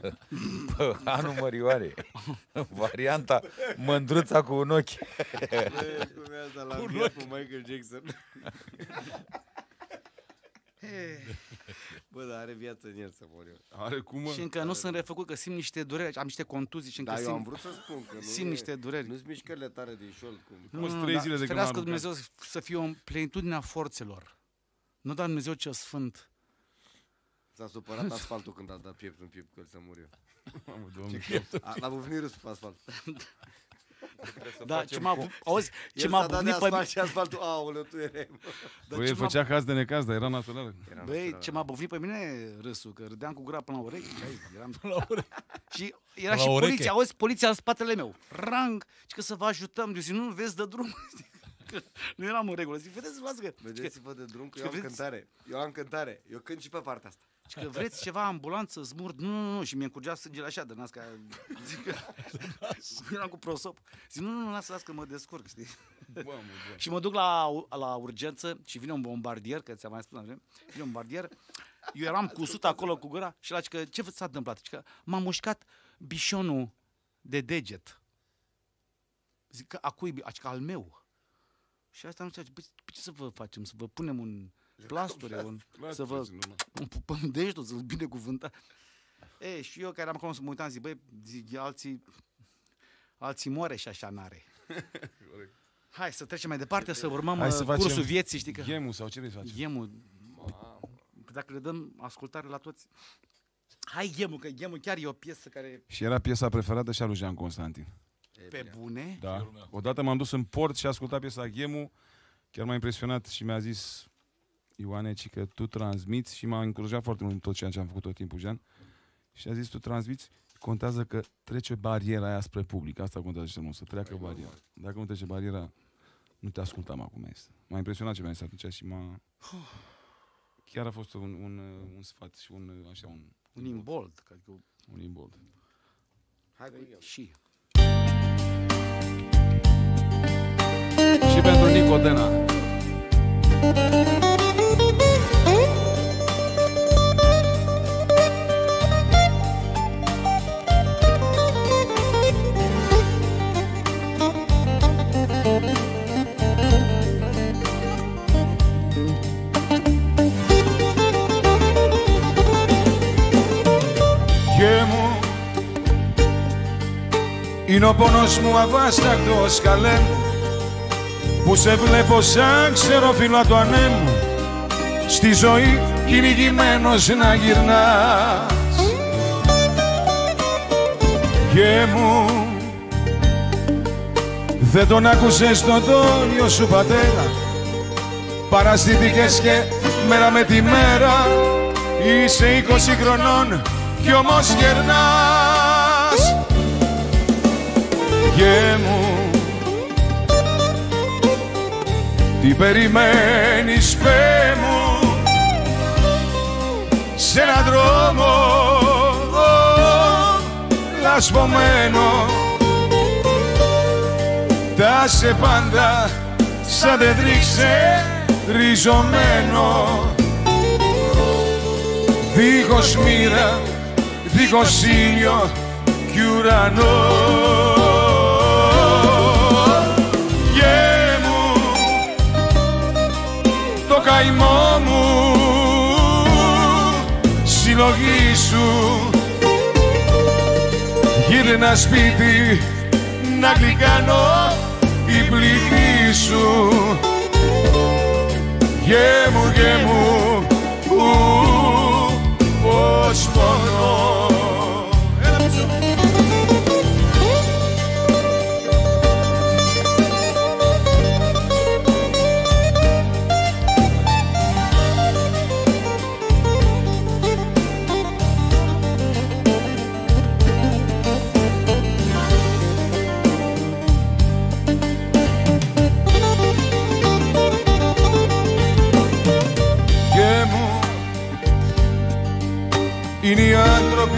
Bă, Anu Mărioare. Varianta mândruța cu un ochi. Bă, Cum e asta? L-a înviat pe Michael Jackson. Bă, dar are viață în el să mor eu. Are cum, mă? și încă nu sunt refăcut, că simt niște dureri, am niște contuzii și încă Dar eu am simt, vrut să spun că nu simt e- niște dureri. Nu-s mișcările tare din șold. Cum... Fost trei zile de când ferească m-am Dumnezeu să fie o plenitudine a forțelor. Nu da Dumnezeu cel sfânt. S-a supărat asfaltul când a dat piept în piept că el să mor eu. Mamă, Doamne. A, l-a bufnit râsul pe asfalt. Da, ce m-a, bu- auzi, ce El m-a s-a dat de bufnit pe asfalt și asfaltul, aoleu, tu erai, mă. Dar Băi, ce el m-a- făcea caz de necaz, dar era națională. Era Băi, național. ce m-a bufnit pe mine râsul, că râdeam cu gura până la urechi. Ce ai, eram la urechi. Și era La și ureche. poliția, auzi, poliția în spatele meu. Rang, și că să vă ajutăm. Eu zic, nu vezi de drum. Că nu eram în regulă. Zic, vedeți, lasă că, Vedeți-vă de drum că că eu am vreți- cântare. Eu am cântare. Eu cânt și pe partea asta. Și că vreți ceva ambulanță, smurd. Nu, nu, nu. Și mi-e curgea sângele așa de nas ca... Zic că... eram cu prosop. Zic, nu, nu, nu, lasă, lasă că mă descurc, știi? Bă, mă, bă. Și mă duc la, la urgență și vine un bombardier, că ți-am mai spus, nu? vine un bombardier. Eu eram cusut acolo cu gura și la că ce s-a întâmplat? Și că m-a mușcat bișonul de deget. Zic că a cui? Zic că al meu. Și asta nu știu, păi, păi ce să vă facem? Să vă punem un plasture, un, să vă Lasă-te, nu, nu. un pupăm degetul, să-l binecuvânta. E, și eu care eram acolo să mă uitam, zic, băi, zic, alții, alții moare și așa n-are. Hai să trecem mai departe, să urmăm Hai uh, să facem cursul vieții, știi că... Ghemul sau ce vrei să faci? Ghemul. Dacă le dăm ascultare la toți. Hai Ghemul, că Ghemul chiar e o piesă care... Și era piesa preferată și a lui Jean Constantin. Pe bune. Da. Odată m-am dus în port și a ascultat piesa Ghemu, chiar m-a impresionat și mi-a zis Ioane, ci că tu transmiți și m-a încurajat foarte mult în tot ceea ce am făcut tot timpul, Jean. Și a zis, tu transmiți, contează că trece bariera aia spre public. Asta contează cel mult, să treacă Ai bariera. Dacă nu trece bariera, nu te ascultam acum. Este. M-a impresionat ce mi-a zis atunci și m-a... Chiar a fost un, un, un sfat și un, așa, un... Un imbold. Un imbold. Hai cu. Și... Și pentru Nicodena. Thank you. Πόνος μου αβάστακτος καλέ. Μου που σε βλέπω σαν ξεροφύλλο του ανέμου στη ζωή κυνηγημένος να γυρνάς. Και μου δεν τον άκουσες τον τόνιο σου πατέρα. Παραστήθηκες και μέρα με τη μέρα. Είσαι 20 χρονών κι όμως γερνάς Γε μου. Τι περιμένεις πέ μου. Σ' έναν δρόμο λασπωμένο. Τα σε πάντα σαν δεν τρίξε ριζωμένο. Δίχως μοίρα, δίχως ήλιο κι ουρανό. Καημό μου, συλλογή σου γύρνα σπίτι να γλυκάνω την πληγή σου Γέμου, γέμου, ου, πως πονώ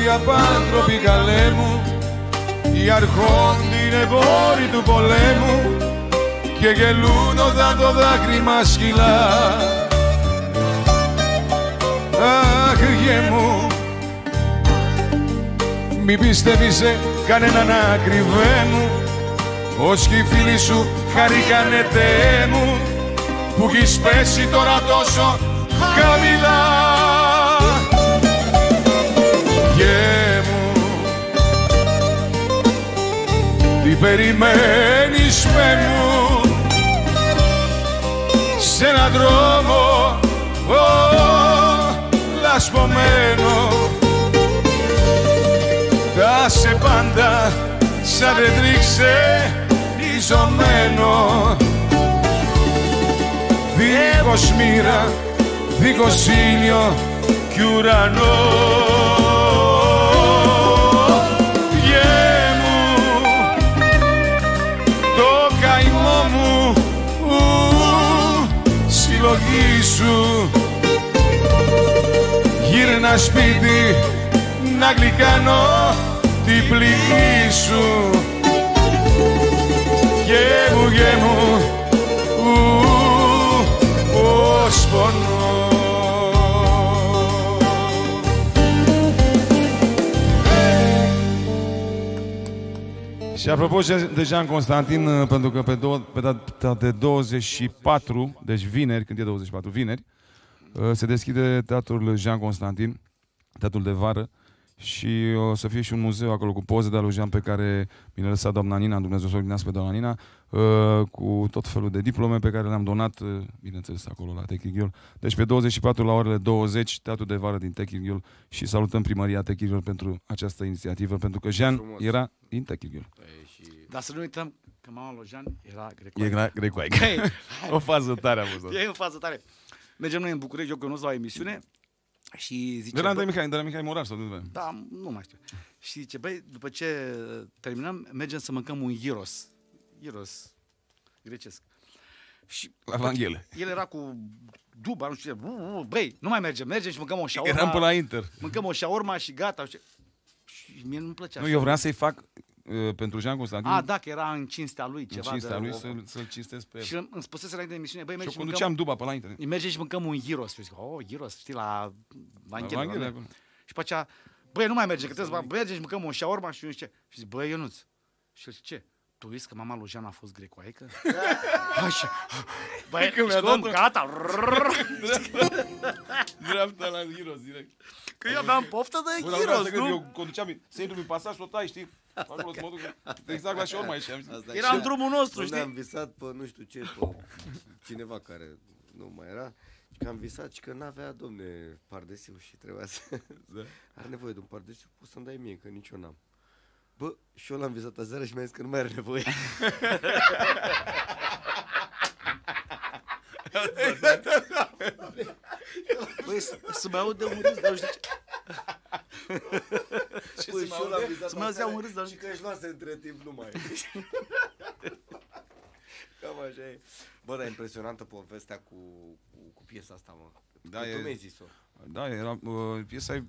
άνθρωποι απάνθρωποι καλέ μου Οι αρχόντι είναι πόροι του πολέμου Και γελούν όταν το δάκρυ μας σκυλά Αχ γέμου Μη πιστεύεις σε κανέναν ακριβένου Ως και οι φίλοι σου χαρήκανε μου που έχεις πέσει τώρα τόσο χαμηλά περιμένεις με μου. Σ' έναν δρόμο ω, λασπωμένο. Θα σε πάντα σαν δεν τρίξε ριζωμένο. Δίχως μοίρα, δίχως ήλιο κι ουρανό. Συλλογή σου. Γύρνα σπίτι να γλυκάνω την πληγή σου Și apropo de Jean Constantin, uh, pentru că pe, două, pe data de 24, deci vineri, când e 24, vineri, uh, se deschide teatrul Jean Constantin, teatrul de vară, și o să fie și un muzeu acolo cu poze de lui Jean pe care mi le-a lăsat doamna Nina, Dumnezeu să o pe doamna Nina, uh, cu tot felul de diplome pe care le-am donat, uh, bineînțeles, acolo la Techighiul. Deci pe 24 la orele 20, teatrul de vară din Techighiul și salutăm primăria Techighiul pentru această inițiativă, pentru că Jean Frumos. era din Techighiul. Dar să nu uităm că mama lui Jean era greco. E grecoaică. Hei, O fază tare amuzantă. e în fază tare. Mergem noi în București, eu cunosc la o emisiune și zice... De la bă- Andrei Mihai, de la Mihai Morar sau de unde? Da, nu mai știu. Și zice, băi, după ce terminăm, mergem să mâncăm un gyros. Gyros grecesc. Și La Vanghele. el era cu duba, nu știu ce. "U, u, Băi, nu mai mergem, mergem și mâncăm o șaorma. Eram pe la Inter. Mâncăm o șaorma și gata. Și, și mie nu-mi plăcea. Nu, eu vreau să-i fac uh, pentru Jean Constantin, A, da, că era în cinstea lui în ceva. cinstea de, lui, o- să, să-l cinstesc pe el. Și îmi spusese înainte de emisiune, băi, Și eu mergi și conduceam mâncăm, duba pe la Inter. mergem și mâncăm un gyros. Și eu zic, oh, gyros, știi, la Vanghele. La Vanghele, la- acolo. Și pe aceea, băi, nu mai merge, că trebuie să mergem și mâncăm un șaorma și eu nu știu ce. Și zic, băi, Ionuț. Și el zice, ce? Tu uiți că mama lui Jean a fost grecoaică? Așa. Băi, Că mi-a și om, dat-o. gata. Dreapta la Heroes, direct. Că eu aveam poftă de Bă, dar vreau să gyros, gând, nu? eu conduceam, să intru pe pasaj, să o tai, știi? Acolo să mă duc exact la șaurma și am zis, Asta Era în și- drumul nostru, unde știi? am visat pe nu știu ce, pe cineva care nu mai era, și că am visat și că n-avea, domne, pardesiu și trebuia să... Da. Are nevoie de un pardesiu, poți să-mi dai mie, că nici eu n-am. Bă, și eu l-am visat aseară și mi-a zis că nu mai are nevoie. Băi, să- să mai aud de un râs, dar nu știu ce. Bă, și eu l-am visat Să mă aseară iau un râs, dar nu Și că își luase între timp nu mai. Cam așa e. Bă, dar e impresionantă povestea cu, cu, cu piesa asta, mă. Da, Că e- Tu mi-ai zis-o. Da, era, uh, piesa e,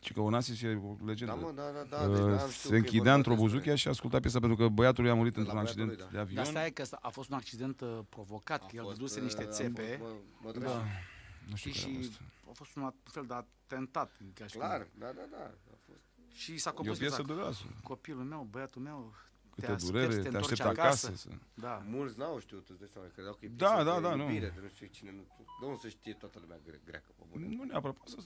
și că Onassis e o legendă. Da, mă, da, da, da. Uh, deci n-am știut se că e închidea vorba într-o despre- buzuchea și asculta piesa pentru că băiatul lui a murit De la într-un băiatul accident lui, de da. avion. Dar stai că ăsta a fost un accident uh, provocat, că el fost, dăduse uh, niște a țepe fost, mă, mă, Da. Da. Nu știu și, care a și fost. a fost un fel de atentat. Ca și cum. Clar, da, da, da. A fost. Și s-a E o compus piesă exact. dureroasă. Copilul meu, băiatul meu, Câte te durere, aștepți, te întorci aștept acasă. acasă. să- Da. Mulți n-au știut, îți dai seama, credeau că e Da, piesă da, de da, nu. iubire, de nu știu cine, nu, de unde să știe toată lumea gre- greacă pe bune. Nu neapărat, poate să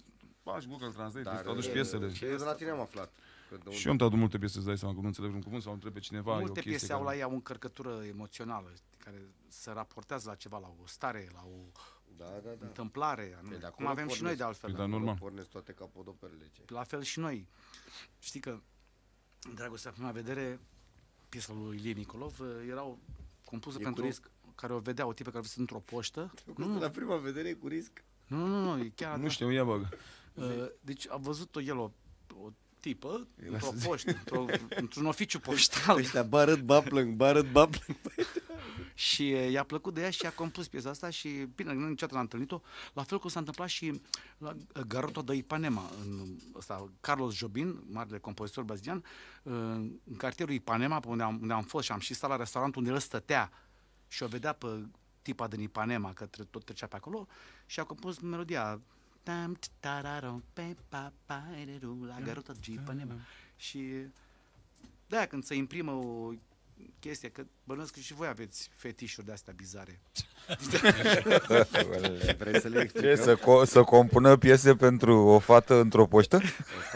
Faci Google Translate, Dar, îți traduci e, piesele. Și eu de la tine am aflat. Că de Și unde- eu îmi traduc multe piese, îți dai seama că nu înțeleg un cuvânt sau întreb pe cineva. e o Multe chestie piese au care- la ea o încărcătură emoțională care se raportează la ceva, la o stare, la o Da, da, da. întâmplare. anume. Păi de Cum acolo avem și noi pornesc. de altfel. Păi, dar Acolo normal. Pornesc toate capodoperele ce. La fel și noi. Știi că Dragostea la prima vedere, piesa lui Ilie Nicolov, erau compusă E pentru cu risc. care o vedea o tipă care a văzut într-o poștă. Nu, la prima vedere e cu risc. Nu, nu, nu, e chiar Nu știu, ia bagă. Uh, deci a văzut-o el o, o tipă într-o poștă, într-o, într-un oficiu poștal. Ăștia barât, ba plâng, barât, ba plâng. și uh, i-a plăcut de ea și a compus piesa asta și bine, nu niciodată l-a întâlnit-o, la fel cum s-a întâmplat și la uh, Garoto de Ipanema, în ăsta, Carlos Jobin, marele compozitor brazilian, uh, în cartierul Ipanema, pe unde am, unde am fost și am și stat la restaurant unde el stătea și o vedea pe tipa din Ipanema, că tre- tot trecea pe acolo, și a compus melodia Tam, tararo, pe, pa, pa, ereru, la Garoto de Ipanema. Și de când se imprimă o chestie, că bănuiesc că și voi aveți fetișuri de astea bizare. Vrei să le Ce, explicăm? să, co- să compună piese pentru o fată într-o poștă? O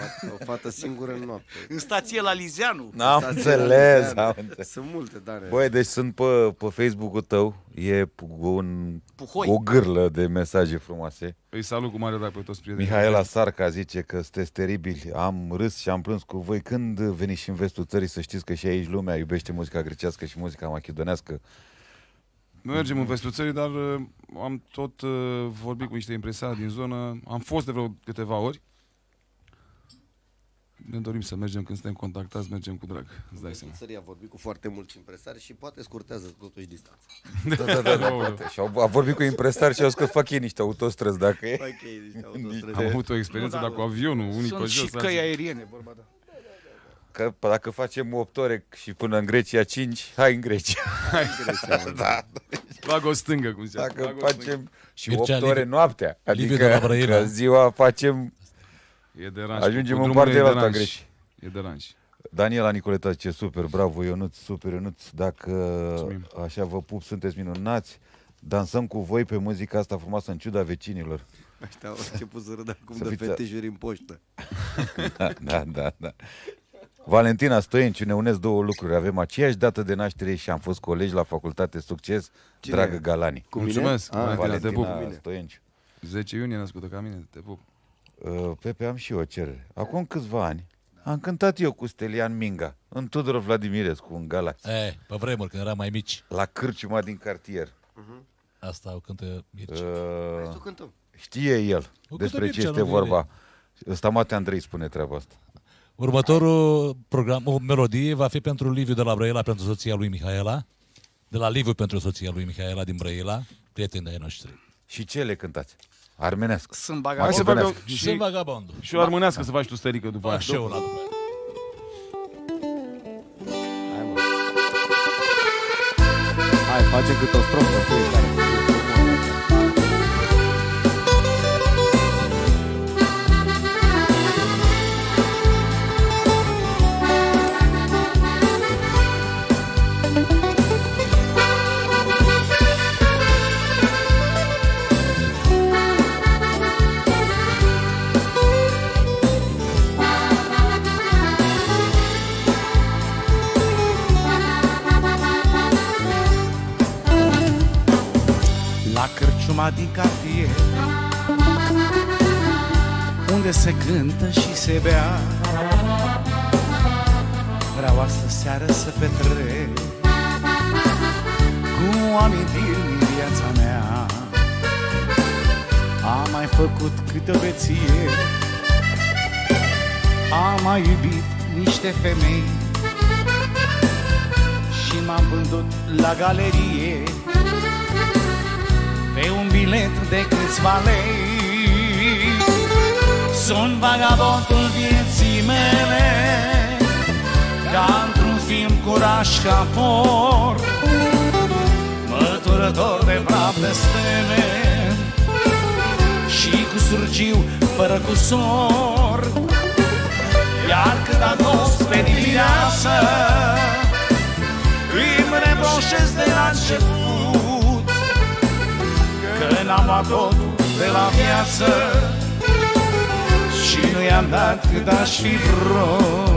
fată, o fată singură în noapte. În stație la Lizeanu. N-am Stația înțeles, la am Lizeanu. înțeles. Sunt multe, Dane. Băi, deci sunt pe, pe Facebook-ul tău, e un, Puhoi. o gârlă de mesaje frumoase. Îi salut cu mare drag pe toți prietenii. Mihaela Sarca zice că sunteți teribili, am râs și am plâns cu voi. Când veniți și în vestul țării să știți că și aici lumea iubește muzica grecească și muzica machedonească? Mergem în vestul țării, dar uh, am tot uh, vorbit cu niște impresari din zonă. Am fost de vreo câteva ori. Ne dorim să mergem când suntem contactați, mergem cu drag. Îți dai seama. Țării a vorbit cu foarte mulți impresari și poate scurtează totuși distanța. Da, da, da, da poate. Și au, a vorbit cu impresari și au zis că fac ei niște autostrăzi dacă e. Ok, niște Am autostrăzi. avut o experiență, Nu, da, dar cu avionul, unii pe Sunt jos. și alții- căi aeriene, vorba da. Că p- dacă facem 8 ore și până în Grecia 5, hai în Grecia. da, Bag o stângă, cum se dacă facem și 8 Mircea, ore Liviu- noaptea. Liviu de la Adică Brăila. că ziua facem, E deranj. ajungem Cu în drumul partea e alta deranj. Grecia. E deranj. Daniela Nicoleta zice super, bravo Ionuț, super Ionuț, dacă Mulțumim. așa vă pup, sunteți minunați, dansăm cu voi pe muzica asta frumoasă în ciuda vecinilor. Ăștia au început să râdă acum Să de fiți- fetișuri în poștă. Da, da, da, da. Valentina Stoienciu, ne unesc două lucruri. Avem aceeași dată de naștere și am fost colegi la facultate, succes, Cine dragă e? Galani. Cu mine? Mulțumesc, Ah, Valentina, te pup. Valentina Stoienciu. 10 iunie născută ca mine, te pup. Uh, Pepe, am și eu o cerere. Acum câțiva ani am cântat eu cu Stelian Minga în Tudor Vladimirescu, în Galați, E, pe vremuri, când eram mai mici. la cârciuma din cartier. Asta o cântă Mircea. Hai să Uh, o cântăm. știe el O despre cântă ce Mircea, este nu vorba. Ăsta Mate Andrei spune treaba asta. Următorul program, o melodie va fi pentru Liviu de la Brăila, pentru soția lui Mihaela. De la Liviu pentru soția lui Mihaela din Brăila, prieteni de ai noștri. Și ce le cântați? Armenească. Sunt Hai să bagajul. fac eu Orbenească. Și și, sunt vagabondul. și o armânească să faci tu stărică după aia. Fac și eu una după aia. Hai, mă. Hai, facem câte o strofă fiecare. Cârciuma din cartier Unde se cântă și se bea. Vreau astă seară să petrec Cu amintiri din viața mea. Am mai făcut câte o beție. Am mai iubit niște femei. Și m-am vândut la galerie pe un bilet de câțiva lei. Sunt vagabondul vieții mele Ca într-un film curaj ca por Măturător de praf de stele Și cu surgiu fără cusor. Iar când adus pe dimineață Îmi reproșez de la început Că n-am luat totul de la viață. Și nu i-am dat cât aș fi vrut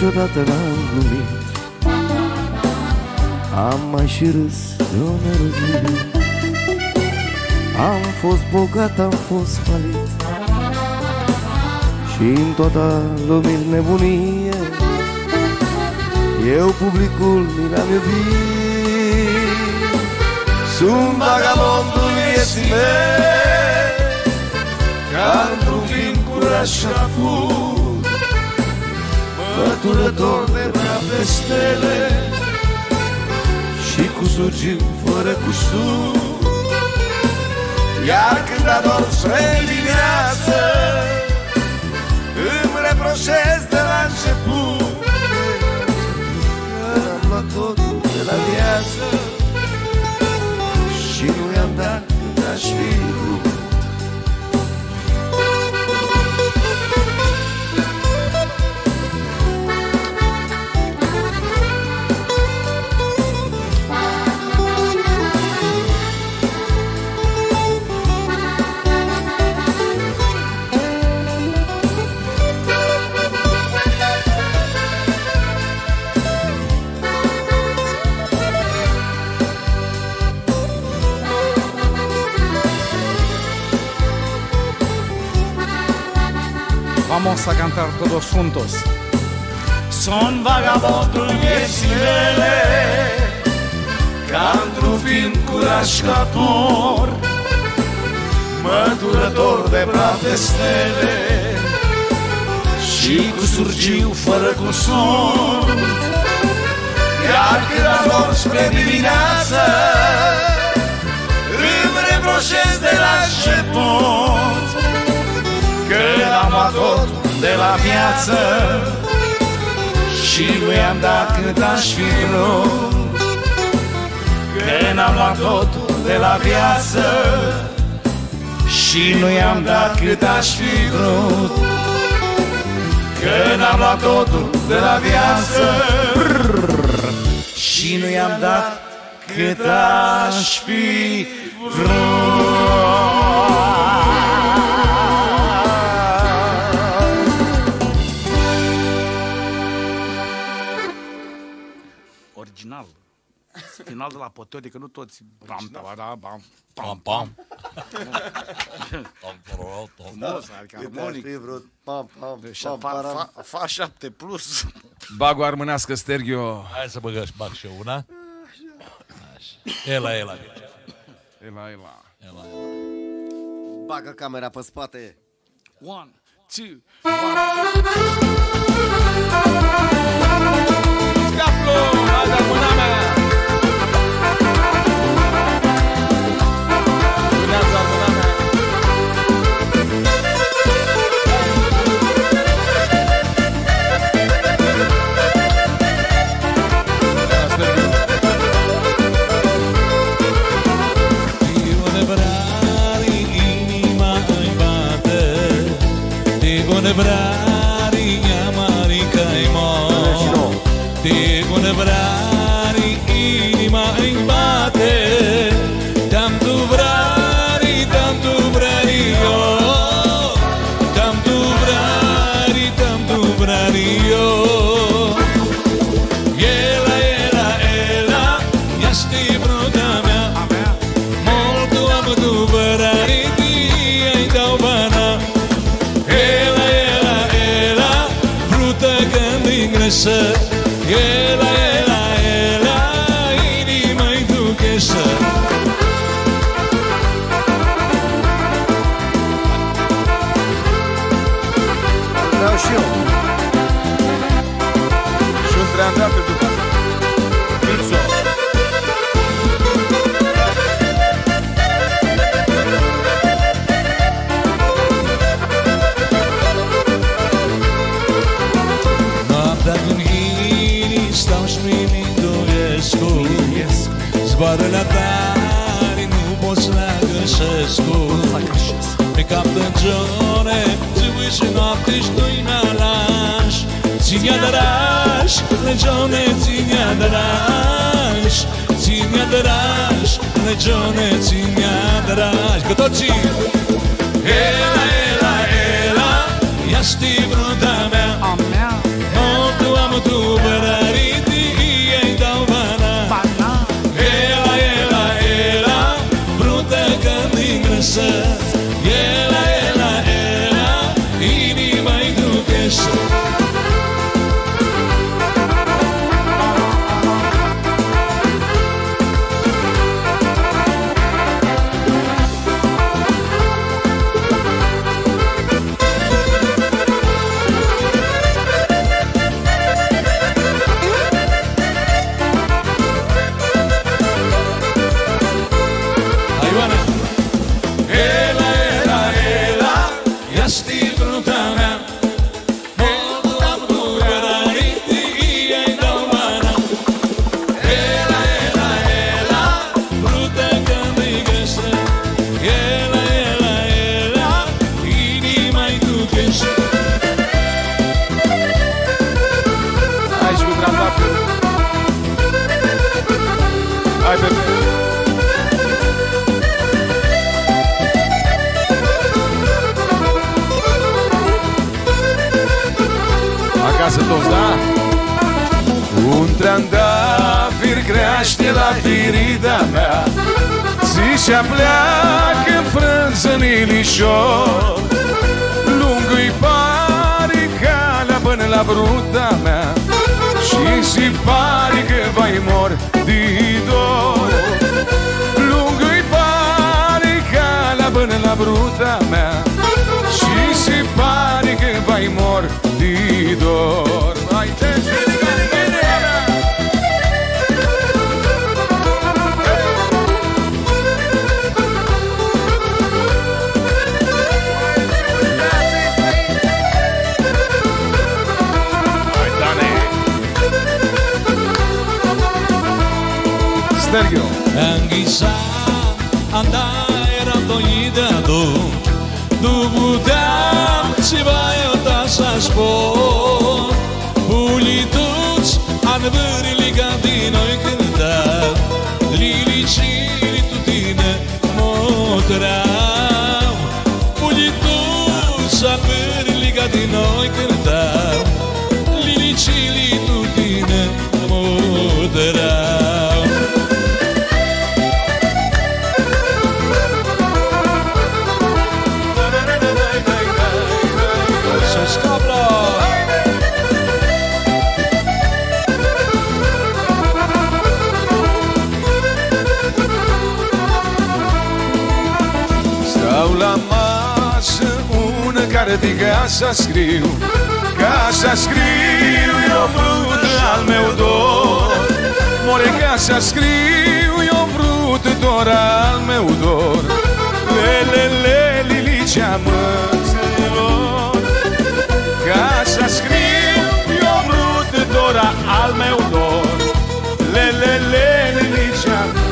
niciodată n-am glumit. Am mai și râs de o nerăzire Am fost bogat, am fost falit. Și în toată lumea nebunie eu publicul mi l-am iubit. Sunt vagabondul vieții mele Ca într-un film curaj și afut Măturător de brave stele Și cu surgiu fără cusut Iar când ador spre dimineață Îmi reproșez de la început. Că am luat totul de la viață Și nu i-am dat cât aș fi vrut cantar todos juntos. Son vagabondul vieții mele Ca într-un film curașcator Măturător de brave stele Și cu surgiu fără cusur Iar când ador spre dimineață Îmi reproșez de la început Că am luat tot de la viață Și nu i-am dat cât aș fi vrut. Că n-am luat totul de la viață Și nu i-am dat cât aș fi vrut. Că n-am luat totul de la viață Și nu i-am dat cât aș fi vrut Final de la Potoli, că nu toți bam, da, da, bam, Pam, pam. Tom, tom, tom. frumos, adică armonic. fi vrut pam, pam, Și pam, fa, param. fa, fa 7 plus. Bag o armânească, Sterghio. Hai să băgă, bag și eu una. Așa. Ela, ela. Ela, ela. ela. Bagă camera pe spate One, two, Scaplo, hai de mâna de ca să scriu Ca să scriu eu vrut al meu dor. More ca să scriu eu vrut dor al meu dor. Lele, le, lilicea măților Ca să scriu eu vrut dor al meu dor. Lele, le, lilicea măților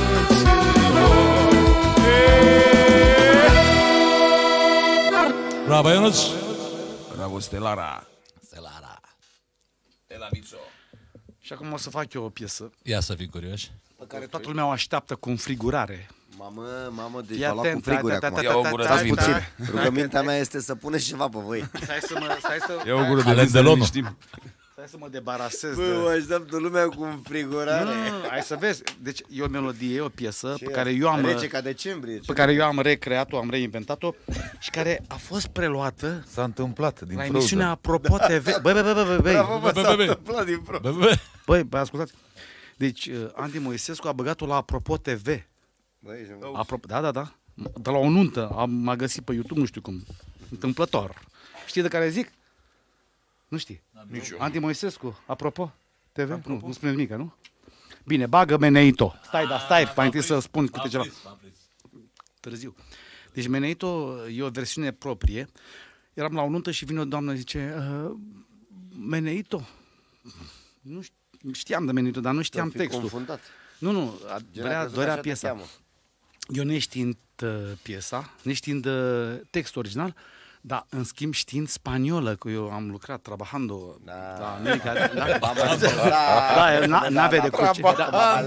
Eh. Bravo, Ionuț! Bravo, Stelara! Stelara! Și acum o să fac eu o piesă Ia să fim curioși. pe care toată lumea o așteaptă cu înfrigurare. Mamă, mamă, deci Fii v-a luat cu atent, friguri ta- ta- acum. ta- Ia ta- o ta- gură ta- de ta- vin. ta- Rugămintea mea este să puneți ceva pe voi. Stai să mă, stai să, Ia o gură de Alen vin să de ne Lonu. liniștim. Stai să mă debarasez Bă, de... o așteaptă lumea cu înfrigurare. Mm, hai să vezi. Deci e o melodie, e o piesă Ce pe e? care eu am Rece ca decembrie. pe care eu am recreat-o, am reinventat-o și care a fost preluată S-a întâmplat din la Frozen. emisiunea Apropo TV. Băi, băi, băi, băi, băi, Bravo, bă, Bă, bă, s-a bă. întâmplat din pro. Bă, bă, băi, băi, ascultați. Deci, uh, Andy Moisescu a băgat-o la Apropo TV. Băi, ești- Apropo, da, da, da. De la o nuntă. Am, m-a găsit pe YouTube, nu știu cum. Întâmplător. Știi de care zic? Nu știi? Nici eu. Andy Moisescu, apropo, TV? Apropo? Nu, nu spune nimic, nu? Bine, bagă Meneito. Stai, da, stai, mai întâi să spun câte ceva. Târziu. Deci Meneito e o versiune proprie. Eram la o nuntă și vine o doamnă, zice, uh, Meneito? Nu ști- știam de Meneito, dar nu știam fi textul. confundat. Nu, nu, a- Gen, a dorea, crezut dorea așa te piesa. cheamă. Eu neștiind uh, piesa, neștiind uh, textul original, dar în schimb știind spaniolă, că eu am lucrat trabajando Da. la America. Da, Da, da, na- nave de coche. Da,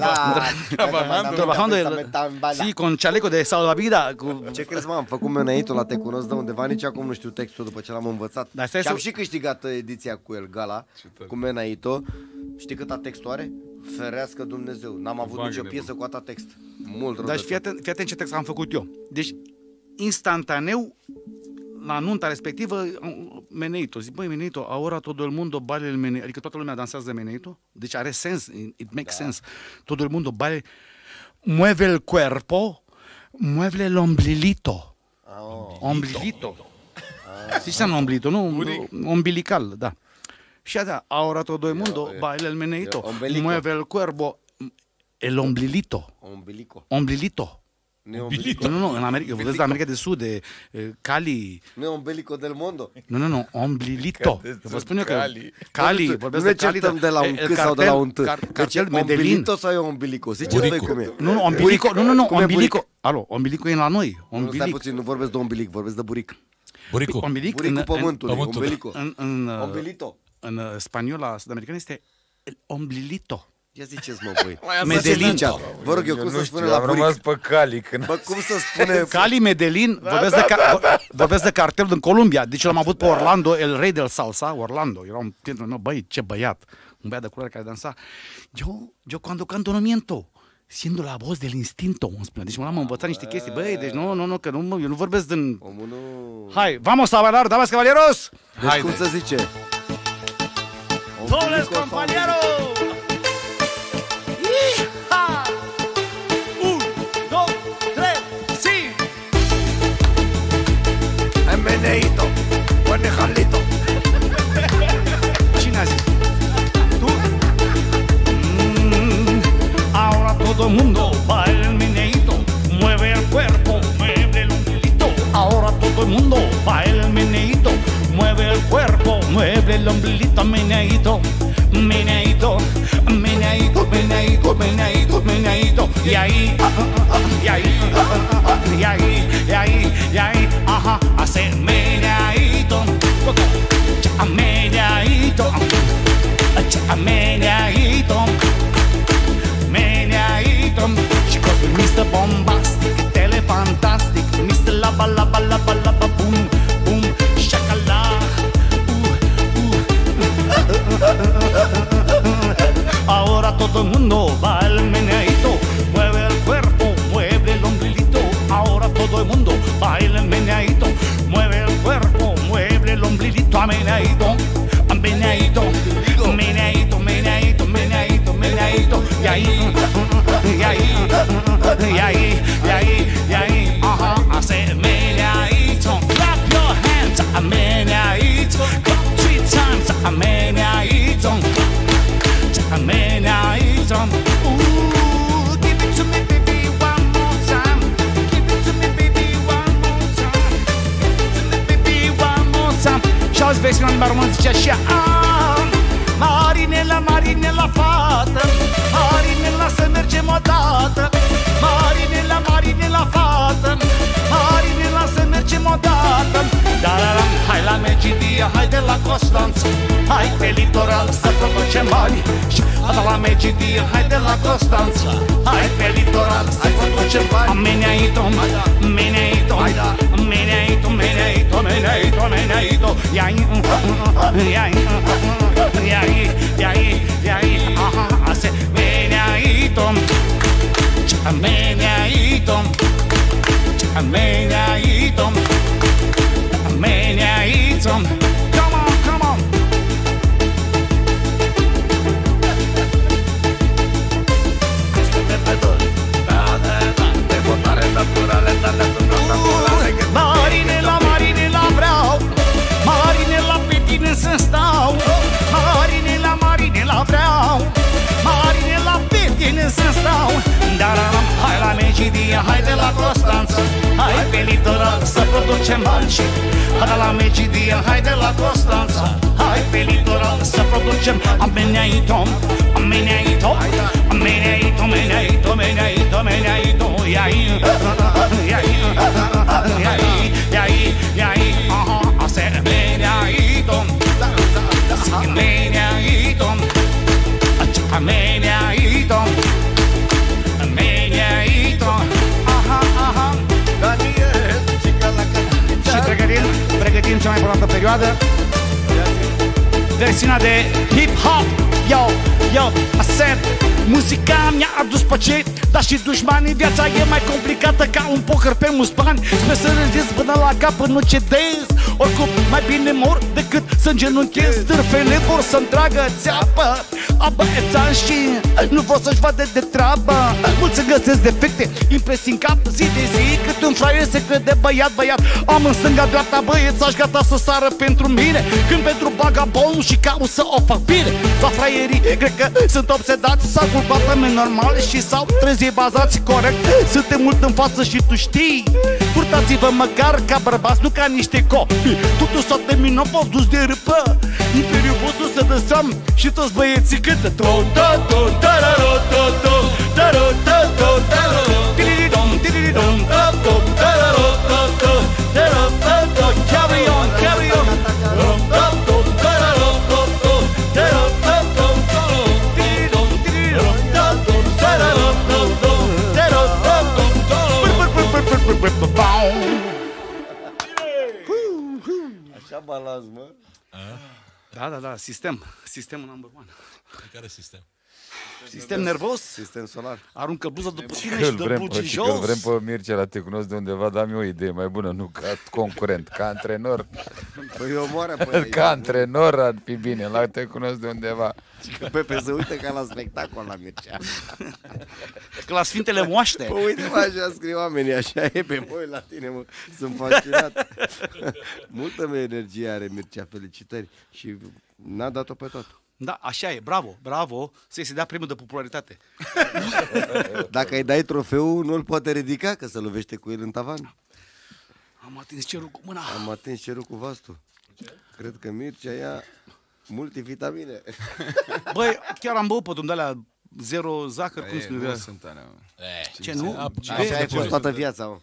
Trabajando el, sí, con chaleco de salvavidas. Cu... Ce crezi, mă, am făcut meneitul la Te cunosc de undeva, nici acum nu știu textul după ce l-am învățat. Dar stai și am să- și câștigat uh, ediția cu el, gala, cu Menaito. Știi câta textul are? Ferească Dumnezeu. N-am avut Bagă nicio de piesă cu atâta text. Mult rău Dar de și fii atent, fii atent ce text am făcut eu. Deci, instantaneu, la nunta respectivă, Meneito. Zic, băi, Meneito, ahora todo el mundo baile el Meneito. Adică toată lumea dansează Meneito. Deci are sens, it makes sense. Todo el mundo baile, mueve el cuerpo, mueve el omblilito. Oh. Omblilito. Știi ce înseamnă omblilito, nu? Umbilical, da. Și da, ahora todo el mundo baile el Meneito. ombelico. Mueve el cuerpo, el omblilito. Ombilico. Omblilito. Nu e ombilico. Nu, nu, nu, în America, eu vorbesc de America de Sud, de eh, Cali. Nu e ombilico del mondo. Nu, nu, nu, omblilito. Eu vă spun eu că Cali. Cali, Nu vorbesc ne de Cali. certăm de la un el C sau de la un T. Car, Deci cartel e Medellin. ombilito sau e ombilico? Ziceți voi cum e. Nu, nu, ombilico, nu, nu, nu, Cum e ombilico. buric? Alo, ombilico e la noi. Nu, stai Ombilic. puțin, nu vorbesc de ombilic, vorbesc de buric. Buricul. Ombilic Buricul în, pământului, pământul. ombilico. în, în, în, Ombilito. în uh, spaniola sud-americană este el omblilito. Ia ziceți, mă, voi. Medellin. Vă rog eu, Eu cum nu să știu, spune la am rămas buric? pe Cali când... Bă, cum să spune... Cali, Medellin, vorbesc, de, ca, vorbesc de cartelul din Columbia. Deci l-am avut pe Orlando, el rei del salsa, Orlando. Era un prietenul meu, băi, ce băiat. Un băiat de culoare care dansa. Eu, eu cuando canto no miento. Siendo la voz del instinto, îmi spune. Deci m-am învățat niște chestii. Băi, deci nu, nu, nu, că nu, eu nu vorbesc din... Omul nu... Hai, vamos a bailar, damas caballeros! Deci cum să zice? Dobles compañeros. Todo el mundo baila el meneíto, mueve el cuerpo, mueve el ombliguito. Ahora todo el mundo baila el meneíto, mueve el cuerpo, mueve el ombliguito, meneíto, meneíto, meneíto, meneíto, meneíto, meneíto. Y ahí, ah, ah, ah, y ahí, ah, ah, ah, y ahí, y ahí, y ahí, ajá, hace meneíto. A meneíto, Bombastic, telefantastic, Mr. Laba Laba Laba Laba Boom, Boom, Shakala. Ahora todo el mundo va al meneadito, mueve el cuerpo, mueve el ombliguito. Ahora todo el mundo baila el meneadito, mueve el cuerpo, mueve el ombliguito. A meneadito, a meneadito, meneadito, meneadito, meneadito. Y ahí, y ahí, y ahí, y ahí, y ahí, ajá, hace meneadito. Clap your hands, a meneadito. Clap three times, a meneadito. A meneadito. Ooh, give it to me, baby, one more time. Give it to me, baby, one more time. Give it to me, baby, one more time. Și auzi versiunea numărul 1 zice așa ah, Marinela, Marinela, fată Marinela, să mergem odată Marinela, Marinela, fată Marinela, să mergem odată. Da, da, da, Hai la Megidie, hai de la Constanța Hai pe litoral să producem bani. Și da, la Megidie, hai de la Constanța Hai pe litoral să producem bani. Meneaito, meneaito, meneaito, meneaito, meneaito, meneaito. E aí, e aí, e aí, e aí, e aí, aha, hace meneaito Meneaito, meneaito, meneaito la Constanța Hai pe litoral să producem balci Hai la Mecidia, hai de la Constanța Hai pe litoral să producem Ameneaito, ameneaito Ameneaito, ameneaito, ameneaito, ameneaito Iai, iai, iai, iai, iai Aha, cea mai importantă perioadă. Versiunea de hip-hop. Yo, yo, I said Muzica mi-a adus pace Dar și dușmanii Viața e mai complicată ca un poker pe mulți bani Sper să rezist până la capăt, nu cedez. Oricum, mai bine mor decât să îngenunchez. Târfele vor să-mi tragă țeapă. A băiețan și nu vor să-și vadă de treabă. Mulți îmi găsesc defecte, impresii în cap zi de zi Cât un fraier se crede băiat, băiat. Am în stânga dreapta băiețași gata să sară pentru mine. Când pentru bagabon și caut să o fac bine. La fraierii, cred că sunt obsedați S-au culpat oameni normale și s-au trezit bazați corect. Suntem mult în față și tu știi. Purtați-vă măcar ca bărbați, nu ca niște copii. Totul s-a terminat, v-au dus de râpă. Imperiul vostru să dă seam și toți băieții cântă Ton, ton, ton, tararo, ton, ton, taro, ton, ton, tararo Tirididom, tirididom, ton, ton, Așa balans, mă. Da, da, da, sistem, sistemul number one Care sistem? Sistem nervos, Sistem solar. aruncă bluza după tine Că și îl dă vrem, blugi pe, că îl jos vrem pe Mircea la Te cunosc de undeva, dar am eu o idee mai bună, nu ca concurent, ca antrenor. Păi eu moară pe Ca antrenor ar fi bine, la Te cunosc de undeva. Pepe se uită ca la spectacol la Mircea. Că la Sfintele Moaște Păi uite mă, așa scriu oamenii, așa e pe voi la tine, mă. Sunt fascinat. Multă energie are Mircea, felicitări. Și n-a dat-o pe tot. Da, așa e, bravo, bravo Să-i se dea premiul de popularitate Dacă îi dai trofeul, nu-l poate ridica, că se lovește cu el în tavan. Am atins cerul cu mâna Am atins cerul cu vastul. Cred că Mircea ia multivitamine. Băi, chiar am băut pe de alea Zero zahăr, cum se nu numea? sunt alea, mă. Ce, nu? Apă- Așa ai apă- fost toată viața, mă.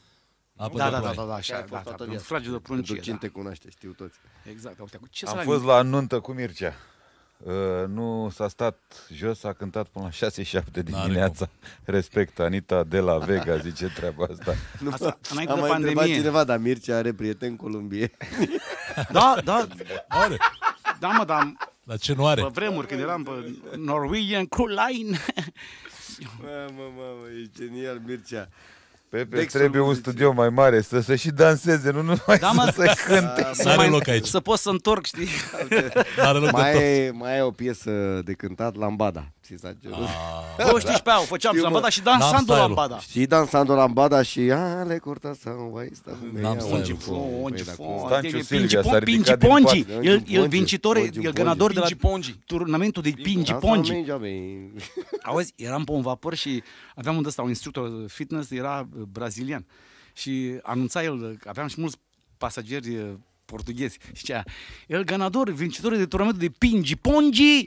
apă Da, de da, da, ploaie. da, da, Așa așa, ai da, fost da, toată da, viața. frage de pruncie, Pentru cine da. te cunoaște, știu toți. Exact, uite, cu ce Am să fost la nuntă cu Mircea. Uh, nu s-a stat jos, a cântat până la 6-7 dimineața. Respect, Anita de la Vega zice treaba asta. Nu, Asta, înainte am de mai întrebat pandemie. cineva, dar Mircea are prieten în Columbie. Da, da, Are. da, mă, dar Dar ce nu are? pe vremuri, când eram pe Norwegian Cruise Line Mamă, mamă, e genial Mircea. Pepe, Dexul trebuie un muzicii. studio mai mare, să se și danseze, nu numai Da, mă. să se cânte. N-are loc aici. Să pot să întorc, știi? N-are loc de tot. Mai, mai e o piesă de cântat, Lambada. Ți s-a cerut. 25 pe au, făceam Știu, mă. lambada și N-am dansando style-ul. lambada. Și dansando lambada și ale corta sau vai sta N-am style-ul. Pongi, Stanciu Silvia s-a Pingi ridicat din Pongi, pat. el, Pongi, el vincitor, Pongi, el Pongi. ganador de la Pingi Pongi. turnamentul de Pingi Pongi. Pongi. Auzi, eram pe un vapor și aveam un ăsta, un instructor fitness, era uh, brazilian. Și anunța el, că aveam și mulți pasageri uh, portughezi. Și zicea, el ganador, vincitor de turnamentul de Pingi Pongi,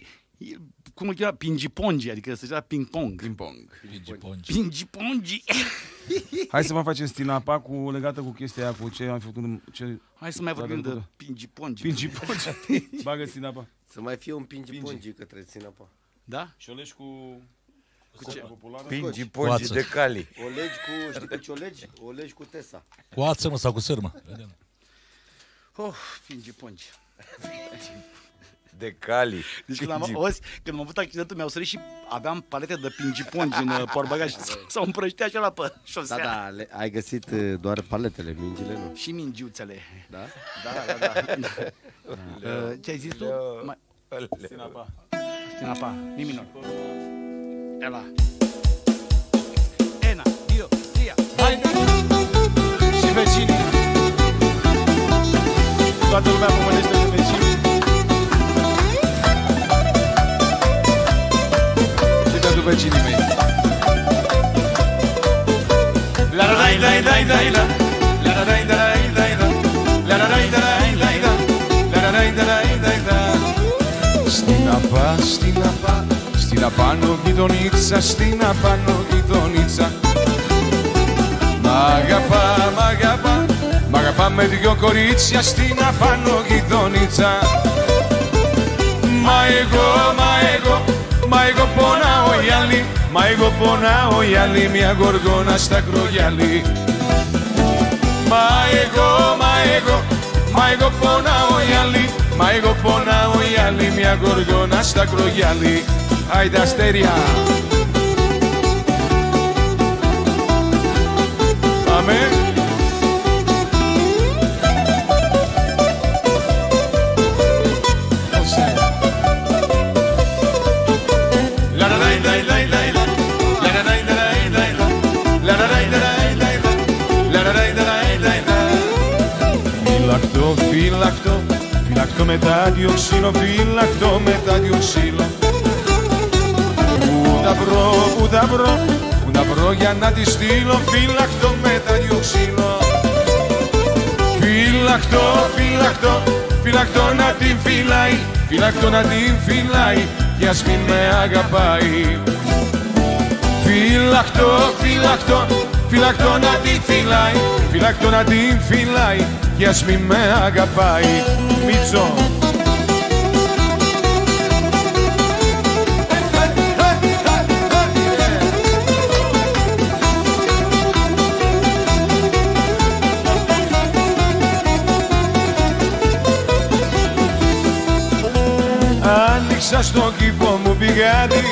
cum îl chema? Pingi Pongi, adică se zicea ping pong. Ping pong. Pingi pongi. Pingi Pongi. Hai să mai facem stinapa cu legată cu chestia aia, cu ce am făcut, în- ce... Hai să mai vorbim de trecută. Pingi Pongi. Pingi pongi. Bagă stinapa. Să mai fie un pingi pongi către Sinapa. Da? Și o legi cu... Cu ce? Populară? Pingi Coață. pongi de cali. O legi cu, știi cu ce o legi? O legi cu Tesa. Cu ață, mă, sau cu sârmă. Vedem. Oh, Pingi Pongi. De cali. Deci când am, Pingi. auzi, când am avut accidentul, mi-au sărit și aveam palete de pingi pongi în uh, portbagaj și s- s-au împrăștea așa pe Da, șosea. da, le, ai găsit uh, doar paletele, mingile nu. Și mingiuțele. Da? Da, da, da. uh, ce ai zis tu? Mai... Stinapa. Stinapa, mi minor. Ela. Ena, io, zia. Hai! Și vecinii. Toată lumea pomenește Στην απά, στην απά Στην απάνω γειτονίτσα Στην απάνω γειτονίτσα Μ' αγαπά, μ' αγαπά Μ' αγαπά με δυο κορίτσια Στην απάνω γειτονίτσα Μα εγώ, μα εγώ Μα εγώ πονάω οι άλλοι Μα εγώ πονάω οι άλλοι Μια γοργόνα στα κρογιαλί. Μα εγώ, μα εγώ Μα εγώ πονάω οι άλλοι Μα εγώ πονάω οι άλλοι Μια γοργόνα στα κρογιαλί. Άιντε αστέρια. Πάμε Φυλακτό, φυλακτό Φυλακτό με τα διοξύλο Φυλακτό με τα διοξύλο Πού τα βρω, πού τα βρω Πού τα βρω για να τη στείλω Φυλακτό με τα διοξύλο Φυλακτό, φυλακτό Φυλακτό να την φυλάει Φυλακτό να την φυλάει κι ας μην με αγαπάει. Φυλακτό, φυλακτό, φυλακτό να την φυλάει Φυλακτό να την φυλάει κι ας μην με αγαπάει Μίτσο. Άνοιξα στον κήπο μου πηγάδι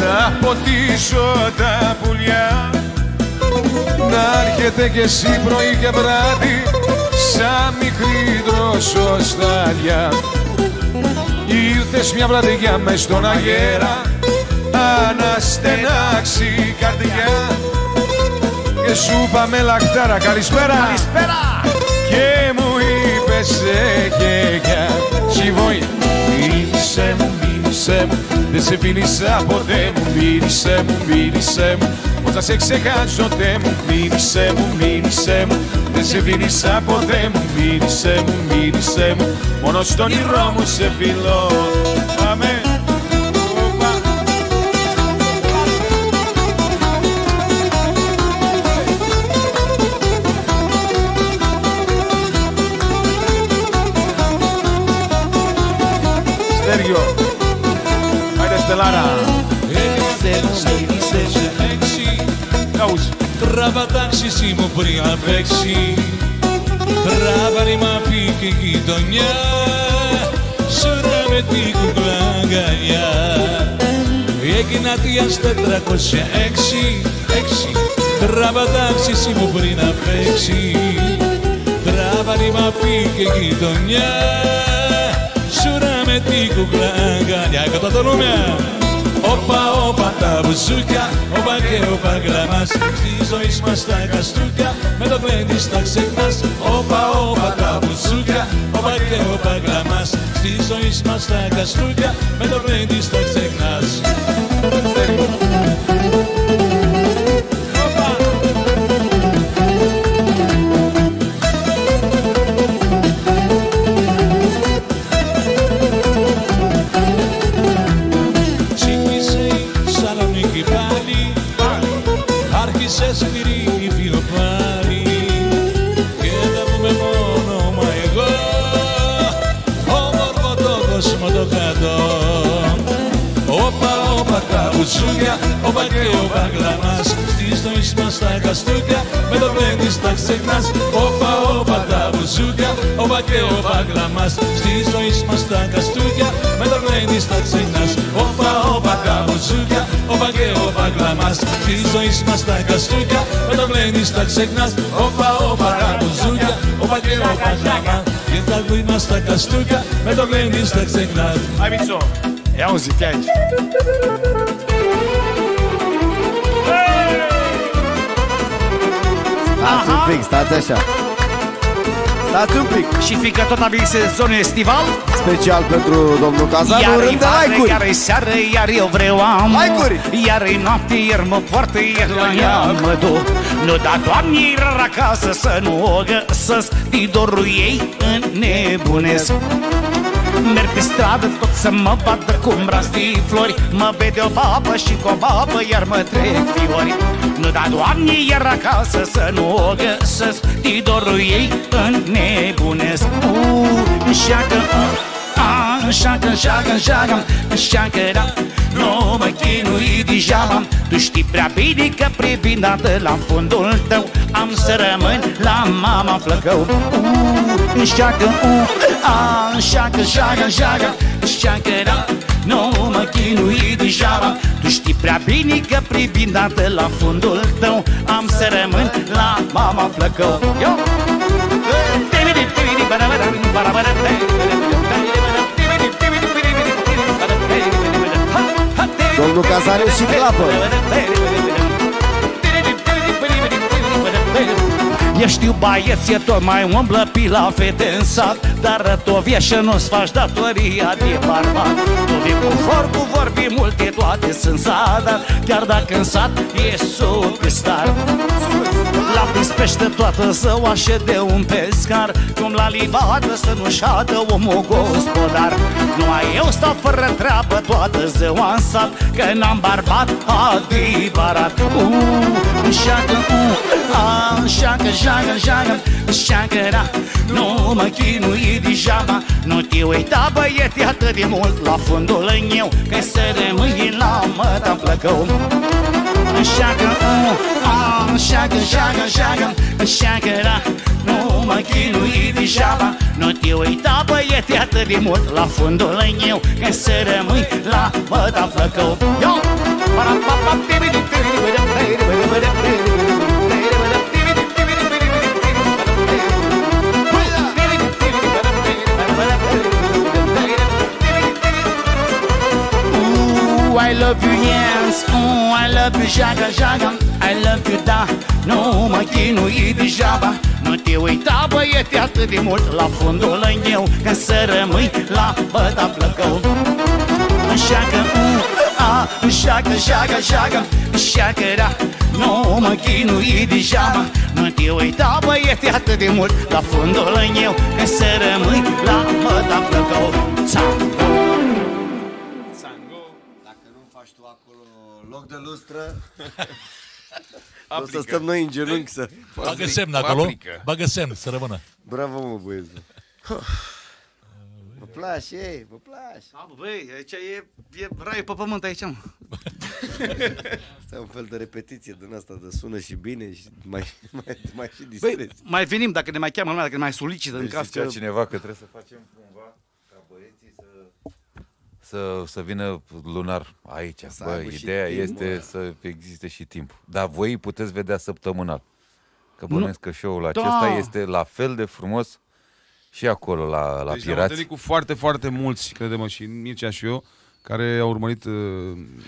να ποτίσω τα πουλιά. Να έρχεται κι εσύ πρωί και βράδυ σαν μικρή δροσοστάλια Ήρθες μια βραδιά μες στον αγέρα αναστενάξει η καρδιά. Και σου είπαμε λακτάρα καλησπέρα. Καλησπέρα! και μου είπες εγγεγιά Σιβόη Μίλησε μου, μίλησε μου Δεν σε φίλησα ποτέ μου. Μίλησε μου, μίλησε μου Πώς θα σε ξεχάσω τε μου. Μίλησε μου, μίλησε μου Δεν σε φίλησα ποτέ μου Μίλησε μου, μίλησε μου. Μόνο στον ήρω μου σε φιλώ πριν να παίξει Τράβαρη μαφή και γειτονιά Σωρά με την κουκλά αγκαλιά. Έγινα τίας 406 έξι. Τραβατάξει εσύ μου πριν να παίξει Τράβαρη μαφή και γειτονιά Σωρά με την κουκλά αγκαλιά. Κατατονούμε Όπα, όπα τα μπουζούκια, όπα και όπα γραμμάς Στη ζωή μας τα καστούκια, με το κλέντης τα ξεχνάς. Όπα, όπα τα μπουζούκια, όπα και όπα γραμμάς Στη ζωή μας τα καστούκια, με το κλέντης τα ξεχνάς όπα τα μπουζούκια, όπα και όπα γλαμάς Στη ζωή μας τα καστούκια, με το βλέμμα τα ξεχνάς. Όπα, όπα τα μπουζούκια, όπα και όπα γλαμάς Στη ζωή μας τα καστούκια, με το βλέμμα τα ξεχνάς. Όπα, όπα τα μπουζούκια, όπα και όπα γλαμάς Στη ζωή μας τα καστούκια, με το βλέμμα τα ξεχνάς. Όπα, όπα τα μπουζούκια, όπα και όπα γλαμάς Και τα ζωή μας τα καστούκια, με το βλέμμα τα ξεχνάς. Hai Mițo, ia un zi, te aici Stați un pic, stați așa. Stați un pic. Și fiindcă tot a venit sezonul estival Special pentru domnul Cazanu, Iar rând de vară, like-uri. iar seară, iar eu vreau am Like-uri. Iar e noapte, iar mă poartă, iar la ea mă duc Nu da, doamne, iar acasă să nu o găsesc Din dorul ei înnebunesc Merg pe stradă tot să mă vadă cum brazi de flori Mă vede o babă și cu o babă iar mă trec fiori. Nu da, doamne, iar acasă să nu o găsesc Din dorul ei înnebunesc. Uh, șacă, uh, ah, șacă, șacă, șacă, șacă, da. Nu mă chinui degeaba Tu știi prea bine că privind atât la fundul tău Am să rămân la mama flăcău. Uh, șacă, uh, ah, șacă, șacă, șacă, șacă, da Nu mă chinui degeaba Tu știi prea bine că privind atât la fundul tău Am să rămân la mama flăcău Yo! Domnul Cazanu și clapă. Eu știu băieți, tot mai umblă pe la fete în sat Dar tu vieși nu-ți faci datoria de barbat Tu vii cu vor, cu vorbi multe, toate sunt zadar Chiar dacă în sat e superstar La prins pește toată zăoașă de un pescar Cum la livadă să nu șadă omul gospodar. Nu ai eu stau fără treabă toată ziua în sat Că n-am barbat adevărat Uh, șacă, uh, ah, șacă, șacă, șacă, șacă, da Nu mă chinui degeaba Nu te uita băiete atât de mult la fundul în eu Că să rămâi la măta plăcău. Șacă, uh, ah, șacă, șacă, șacă, șacă, da Nu mă chinui degeaba Nu te uita băiete atât de mult la fundul în eu Că să rămâi la măta plăcău. Yo! Ooh, I love you, yes. Ooh, I love you, jaga, jaga I love you, da. Nu mă chinui degeaba. Nu te uita, băiete, atât de mult La fundul în eu Că să rămâi la băta plăcău. Șacă, uh, a, șacă, șacă, șacă Șacă, da Nu mă chinui degeaba. Nu te uita, băiete, atât de mult La fundul în eu Că să rămâi la băta plăcău acolo loc de lustră, o să stăm noi în genunchi să... Bagă semn acolo, bagă semn să rămână. Bravo, mă, băieți. Vă place, ei, vă place. Da, bă, băi, aici e, e raiul pe pământ aici, mă. Asta e un fel de repetiție din asta, de sună și bine și mai, mai, mai și Băi, distrezi. mai venim dacă ne mai cheamă lumea, dacă ne mai solicită în Deci caz zicea că... cineva că trebuie să facem cumva ca băieții să, să, să vină lunar aici. Să Bă, aibă și ideea timp, este bă. să existe și timp. Dar voi îi puteți vedea săptămânal. Că bănuiesc că show-ul Da. acesta este la fel de frumos și acolo la, la Deci am Pirați. întâlnit cu foarte, foarte mulți, credem și Mircea și eu, care au urmărit... Uh,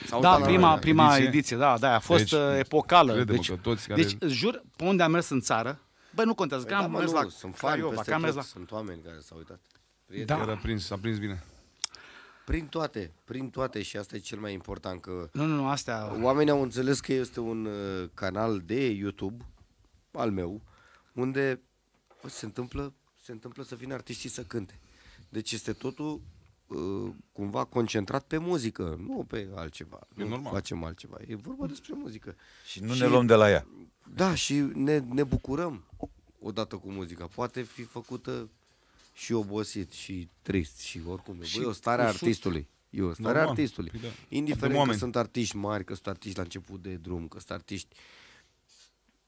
S-au Da, uitat la prima, noi. prima ediție. ediție. da, da, a fost Deci, deci, epocală. crede-mă Deci, că toți care- deci, jur, pe unde am mers în țară, bă, nu contează, că Păi da, am mă, mers nu, la sunt fani Craiova, peste că am mers tot, la... sunt oameni care s-au uitat. Da. Chiar a prins, a prins bine. Prin toate, prin toate și asta e cel mai important, că Nu, nu, nu, astea... oamenii au înțeles că este un uh, canal de YouTube, al meu, unde bă, se întâmplă, se întâmplă să vină artiștii să cânte. Deci este totul uh, cumva concentrat pe muzică, nu pe altceva. E nu normal. facem altceva. E vorba despre muzică. Și nu ne luăm de la ea. Da, și ne, ne bucurăm odată cu muzica. Poate fi făcută și obosit și trist și oricum. E, Și Bă, e o stare a cu sus- artistului. E o stare a Normal. artistului. Păi da. Indiferent Suntem că oameni. sunt artiști mari, că sunt artiști la început de drum, că sunt artiști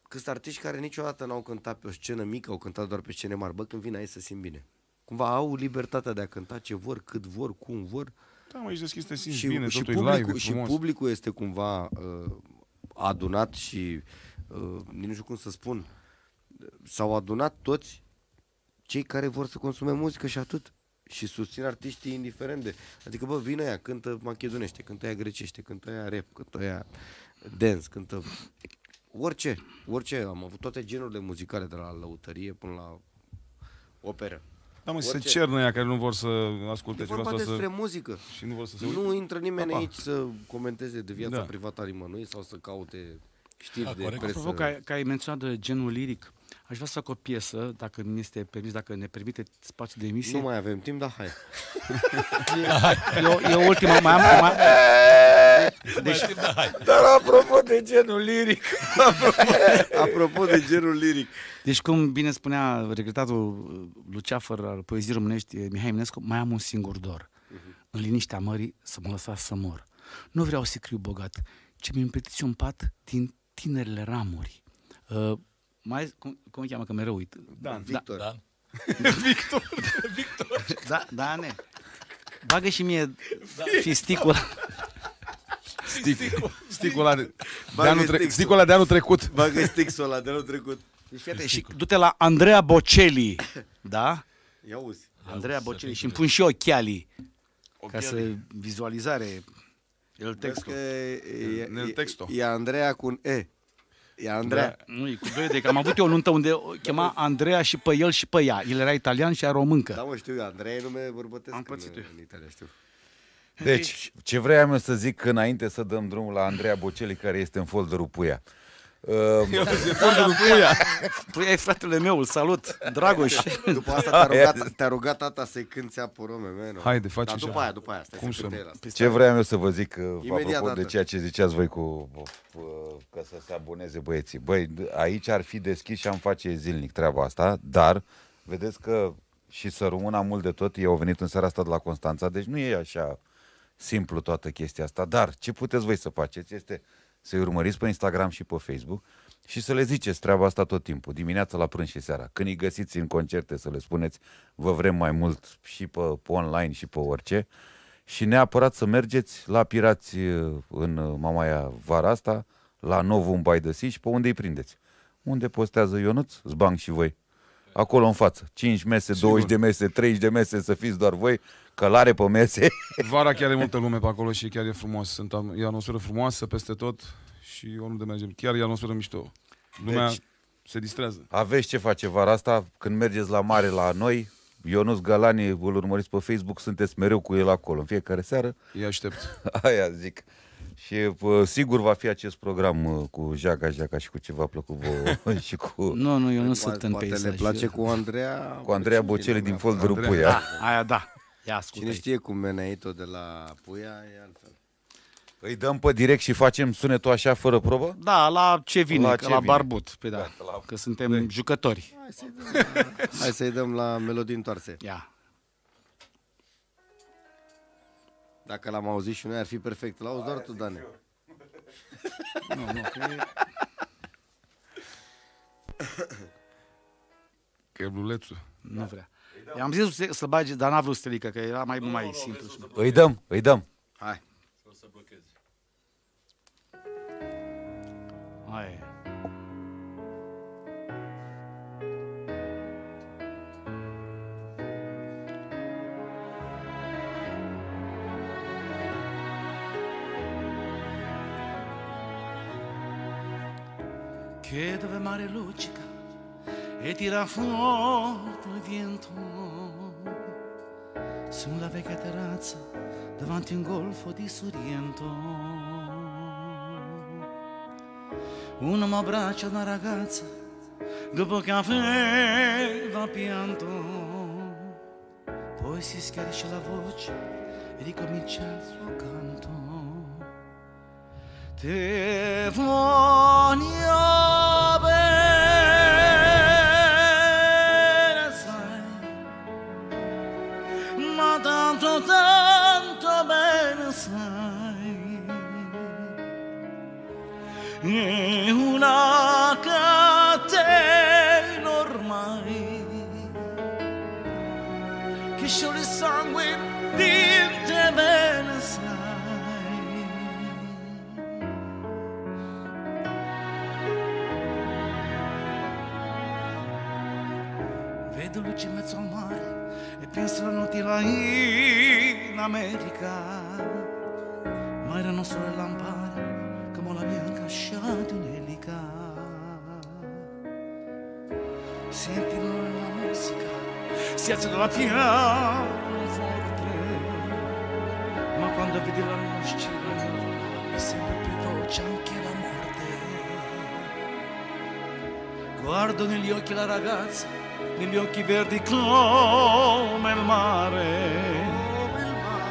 că sunt artiști care niciodată n-au cântat pe o scenă mică, au cântat doar pe scene mari. Bă, când vin aici să simt bine. Cumva au libertatea de a cânta ce vor, cât vor, cum vor. Da, mă, ești deschis, te simți Și, bine, și, totul e live, publicul, e și frumos. publicul este cumva uh, adunat și uh, nici nu știu cum să spun s-au adunat toți cei care vor să consume muzică și atât și susțin artiștii indiferent de adică bă vină ea, cântă machedonește cântă ea grecește, cântă ea rap cântă ea dance, cântă orice, orice am avut toate genurile muzicale de la lăutărie până la operă. Da, mă, se Orice. cernă ăia care nu vor să asculte E ceva vorba sau despre să... muzică. Și nu vor să se uite. Nu intră nimeni Apa. aici să comenteze de viața Da. privată a nimănui sau să caute știri Da, de corect. presă. Apropo, că, ai- că ai menționat de genul liric, aș vrea să fac o piesă, dacă mi este permis, dacă ne permite spațiul de emisie. Nu mai avem timp, dar hai. E, o- e o ultima, mai am... Mai... Deci, da, hai. Dar apropo de genul liric, Apropo de genul liric. Deci, cum bine spunea regretatul uh, luceafăr al poeziei românești, eh, Mihai Eminescu, mai am un singur dor. În liniștea mării să mă lăsați să mor. Nu vreau să criu bogat, ci mi împletiți un pat din tinerile ramuri. Uh, mai, cum, cum îi cheamă, că mereu uit? Dan. Victor. Da. Da, da, ne. Bagă și mie da. fisticul. Sticul, sticul ăla de, de Bagă anul tre- stixul. sticul ăla de anul trecut. Bagă stixul ăla de anul trecut. Deci, fiate, și du-te la Andreea Bocelli, da? Ia uzi. Andreea Bocelli și îmi pun și occhialii, ca să vizualizare el Vezi textul. că e, Nel e, texto. e Andreea cu un E. E Andreea. Nu, e cu doi de că am avut eu o nuntă unde o chema Andreea și pe el și pe ea. El era italian și ea româncă. Da, mă, știu eu, Andreea e nume bărbătesc Am în, pățit eu. în Italia, știu. Deci, ce vreau eu să zic înainte să dăm drumul la Andreea Bocelli, care este în folderul Puia. Uh, Tu ai fratele meu, îl salut, Dragoș. După asta te-a rugat, te-a rugat tata să-i cânti apă rome, meno. Haide, faci Dar așa. după aia, după aia, stai Cum să să cânte nu? el asta. ce vreau eu să vă zic, uh, Imediat, apropo de tată. ceea ce ziceați voi cu uh, că să se aboneze băieții. Băi, d- aici ar fi deschis și am face zilnic treaba asta, dar vedeți că și să rămână mult de tot, ei au venit în seara asta de la Constanța, deci nu e așa simplu toată chestia asta, dar ce puteți voi să faceți este să-i urmăriți pe Instagram și pe Facebook și să le ziceți treaba asta tot timpul, dimineața la prânz și seara. Când îi găsiți în concerte să le spuneți, vă vrem mai mult și pe, pe online și pe orice și neapărat să mergeți la Pirați uh, în uh, Mamaia vara asta, la Novum by the Sea și pe unde îi prindeți. Unde postează Ionuț, zbang și voi. Acolo în față. 5 mese, 20 de mese, 30 de mese, să fiți doar voi, călare pe mese. Vara chiar e multă lume pe acolo și chiar e frumos. Sunt, am- e atmosferă frumoasă peste tot și oriunde mergem. Chiar e atmosferă mișto. Lumea Deci- se distrează. Aveți ce face vara asta, când mergeți la mare la noi, Ionuț Galani, îl urmăriți pe Facebook, sunteți mereu cu el acolo, în fiecare seară. Îi aștept. Aia zic. Și uh, sigur va fi acest program uh, cu Jaca Jaca și cu ce v-a plăcut vouă și cu, Nu, nu, eu nu Poate, sunt în poate peisaj. le place cu Andreea. cu Andreea Bocelli din folderul Andreea. Puia. Da, aia da. Ia ascultă Cine aici. știe cum Meneito de la Puia e altfel. Îi dăm pe direct și facem sunetul așa fără probă? Da, la ce vine, La la, ce la vine. barbut. Pe da, că suntem jucători. Hai să-i dăm la, hai să-i dăm la melodii întoarse. Ia. Dacă l-am auzit și noi ar fi perfect. L-auzi doar tu, Dane. Nu, nu, că e... Că e blulețul. nu vrea. I-am zis să- să bage, dar n-a vrut Stelică, că era mai, mai simplu. Îi dăm, îi dăm. Hai. Aia e. Che dove mare luccica e tira forte il vento su una vecchia terrazza davanti a un golfo di Sorrento. Uno mi abbraccia una ragazza dopo che aveva pianto, poi si schiarisce la voce e ricomincia il suo canto. Te voglio una catena ormai che scioglie il sangue di te bene, sai. Vedo luce in mezzo al mare e penso alla notte là in America. Ma erano solo le lampade mia incasciata un'elica. Senti l'ora della musica si alza dalla pianoforte, ma quando vedi la luce mi sembra più dolce anche la morte. Guardo negli occhi la ragazza, negli occhi verdi come il mare.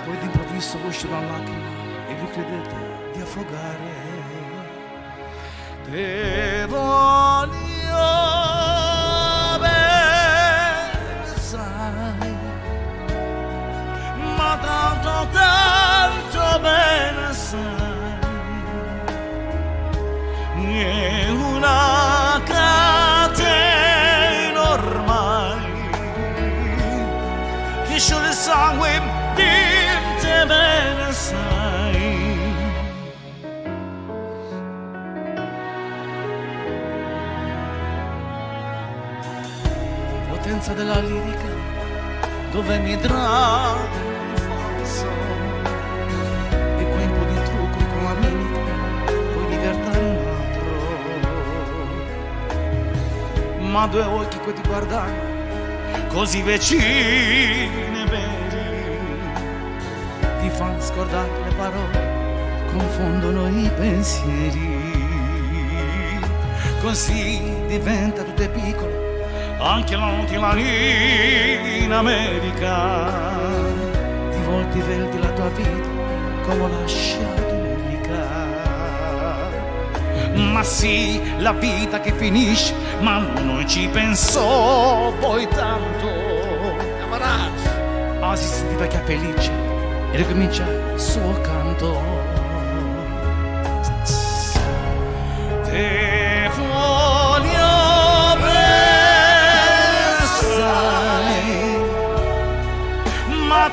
Poi d'improvviso uscì una lacrima e lui credette di affogare. Te voglio bene, sai, ma tanto, tanto Potenza della lirica dove mi trae falso. E poi po' di trucco con la mimica puoi diventare un altro. Ma due occhi che ti guardano così vicini e veri ti fanno scordare le parole confondono i pensieri. Così diventa tutto piccolo anche la notte in America. Ti volti verdi la tua vita come lascia domenica ma sì la vita che finisce ma non ci pensò poi tanto. Si sentiva che è felice e ricomincia il suo canto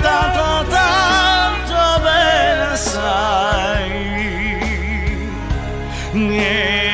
tanto tanto bene sai. È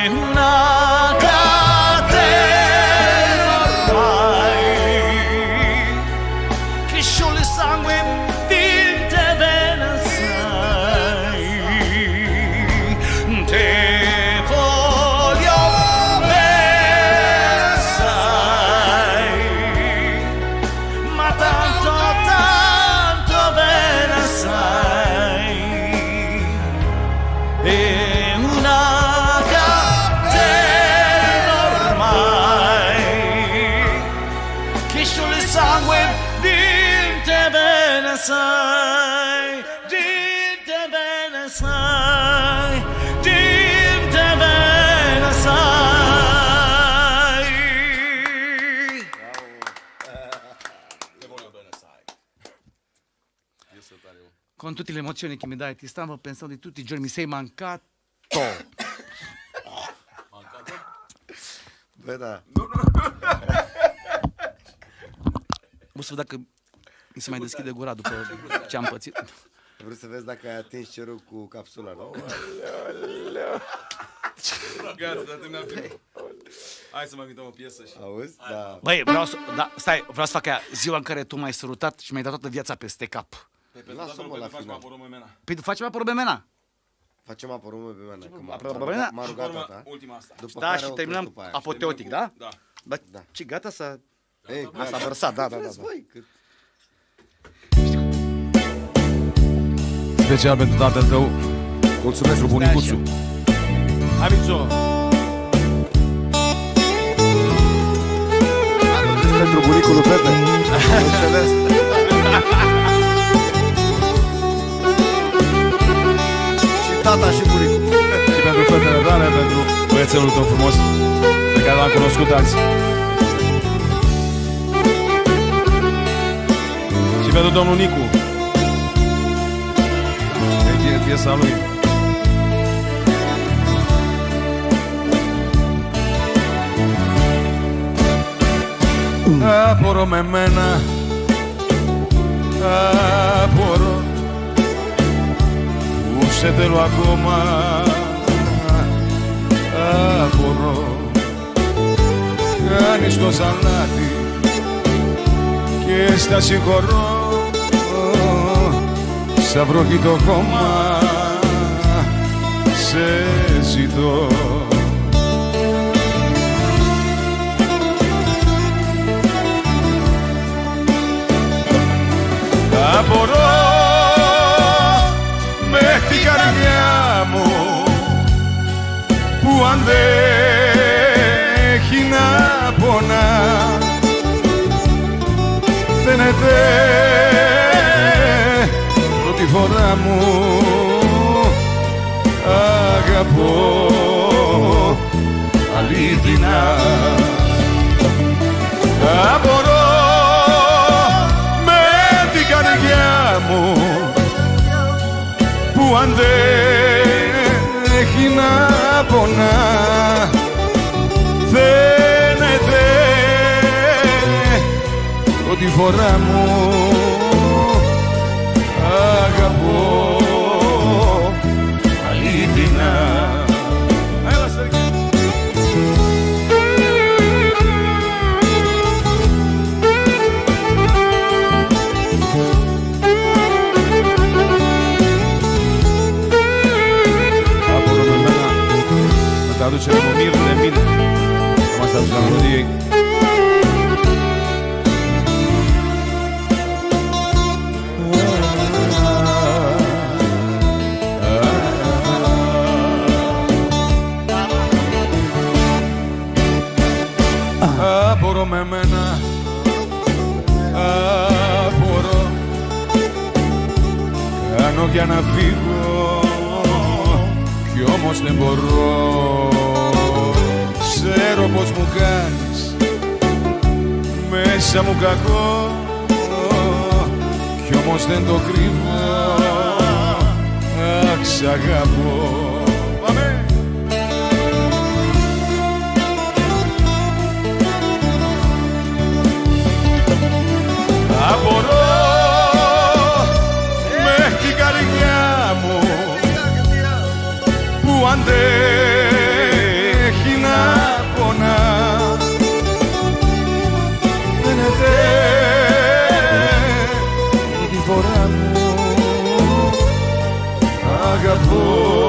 con tutte le emozioni che mi dai, ti stavo pensando di tutti i giorni, mi sei mancato. Bă, da. O să văd dacă mi se mai deschide gura după ce am pățit. Vreau să vezi dacă ai atins cerul cu capsula, nu? Gata, dar terminat filmul. Hai să mai cântăm o piesă și... Auzi? Da. Băi, vreau să, da, stai, vreau să fac aia ziua în care tu m-ai sărutat și mi-ai dat toată viața peste cap. Lasă-mă la final. Păi facem apă mena. Facem apă rumă pe mine, că m-a, Apă rumă pe m-a, mine? m-a rugat tata. Ultima asta. După Da, care și o terminăm după aia. apoteotic, da? Da. Bă, Da. ce gata să... Ei, A, s-a vărsat, da, da, da. Vezi, da. băi, cât... Special pentru tatăl tău, Mulțumesc, pentru bunicuțu. Hai, Mițo! Pentru bunicul lui Pepe. Înțeles? tata și bunicul. Și pentru fetele tale, pentru băiețelul tău frumos, pe care l-am cunoscut azi. Și pentru domnul Nicu. Deci e piesa lui. Ah, poro memena, ah, σε θέλω ακόμα. Απορώ Κάνεις το σαλάτι Και στα συγχωρώ. Σαν βροχή το χώμα. Σε ζητώ. Απορώ καρδιά μου που αντέχει να πονά φαίνεται πρώτη φορά μου. Αγαπώ αλήθινα Απορώ με την καρδιά μου που αντέχει να πονά. Φαίνεται πρώτη φορά μου αγαπώ Απόρο Θα μας Απορώ με μένα Απορώ Κάνω για να φύγω κι όμως δεν μπορώ. Ξέρω πως μου κάνεις. Μέσα μου κακό. Κι όμως δεν το κρύβω. Αχ, σ' αγαπώ αντέχει να πονά. Φαίνεται τη φορά μου. Αγαπώ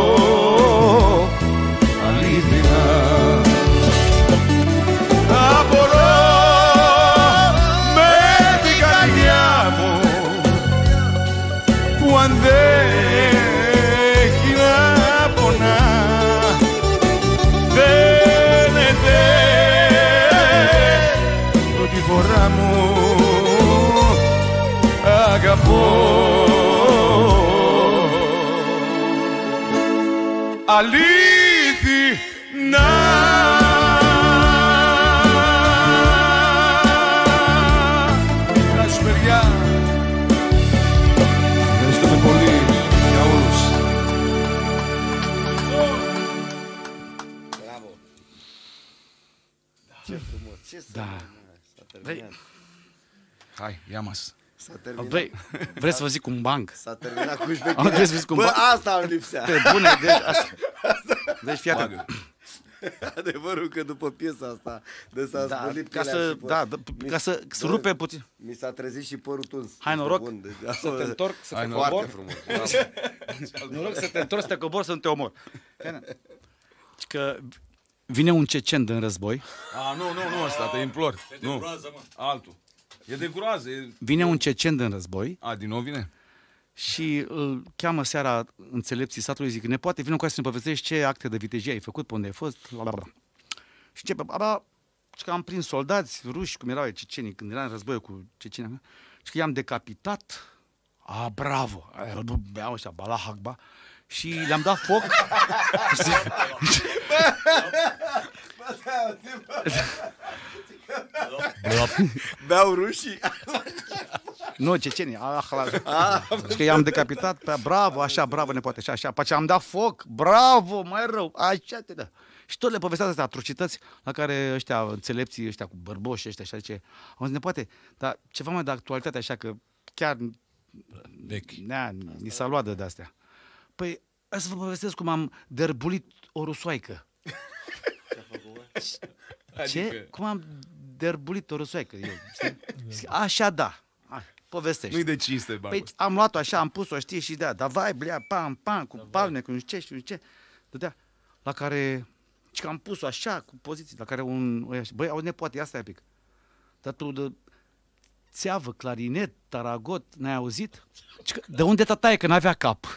αλήθινα Γεια σου παιδιά Ευχαριστούμε πολύ για όλους Ce frumos, ce să Da. S-a terminat. Hai, ia mas S-a terminat. Băi, vreți să vă zic un banc? S-a terminat cu Am șmecheria. crezut să zic cum Bă, ba- asta îmi lipsea. Pe bune, deci asta. Deci fii atent. Adevărul că după piesa asta de s-a Da, spălit ca pielea să, și păr- da, da, Mi- ca să, să Bă, rupe puțin. Mi s-a trezit și părul tuns. Hai Este noroc bun, deci, să te întorc, să te Hai, cobor. Foarte frumos. bravo. Noroc să te întorci, să te cobor, să nu te omor. Deci că vine un cecen din război, A, nu, nu, nu ăsta, te implor Nu, altul E de groază e... vine un cecen din război A, din nou vine? și îl cheamă seara înțelepții satului, zic, ne poate vine cu să ne povestești ce acte de vitejie ai făcut, pe unde ai fost, la, la, la. Și începe, baba, și că am prins soldați ruși, cum erau cecenii, când era în război cu cecenii, și că i-am decapitat, a, bravo, Aia, bă, beau ăștia, bala hagba, și le-am dat foc. Beau rușii. Nu, cecenii, ah, la, și că i-am decapitat pe bravo, așa, bravo, nepoate, așa, așa, pe am dat foc, bravo, mai rău, așa te da. Și tot le povestează astea atrocități la care ăștia, înțelepții ăștia cu bărboși ăștia, așa, zice, am zis, nepoate, dar ceva mai de actualitate, așa că chiar Vechi Nea, ni s-a luat de astea. Păi, hai să vă povestesc cum am derbulit o rusoaică. Ce? Adică- Cum am derbulit o rusoaică? Eu, știi? Zic, Așa da. Hai, povestește. Nu-i de cinste, Barbu Păi am luat-o așa, am pus-o, știi, și da, dar vai, blea, pam, pam, cu palme, cu nu știu ce, și nu știu ce. Dădea, la care, și că am pus-o așa, cu poziții, la care un, ăia, băi, au nepoate, ia stai un pic. Dar tu, de, țeavă, clarinet, taragot, n-ai auzit? Zice că, De unde tataie, că n-avea cap?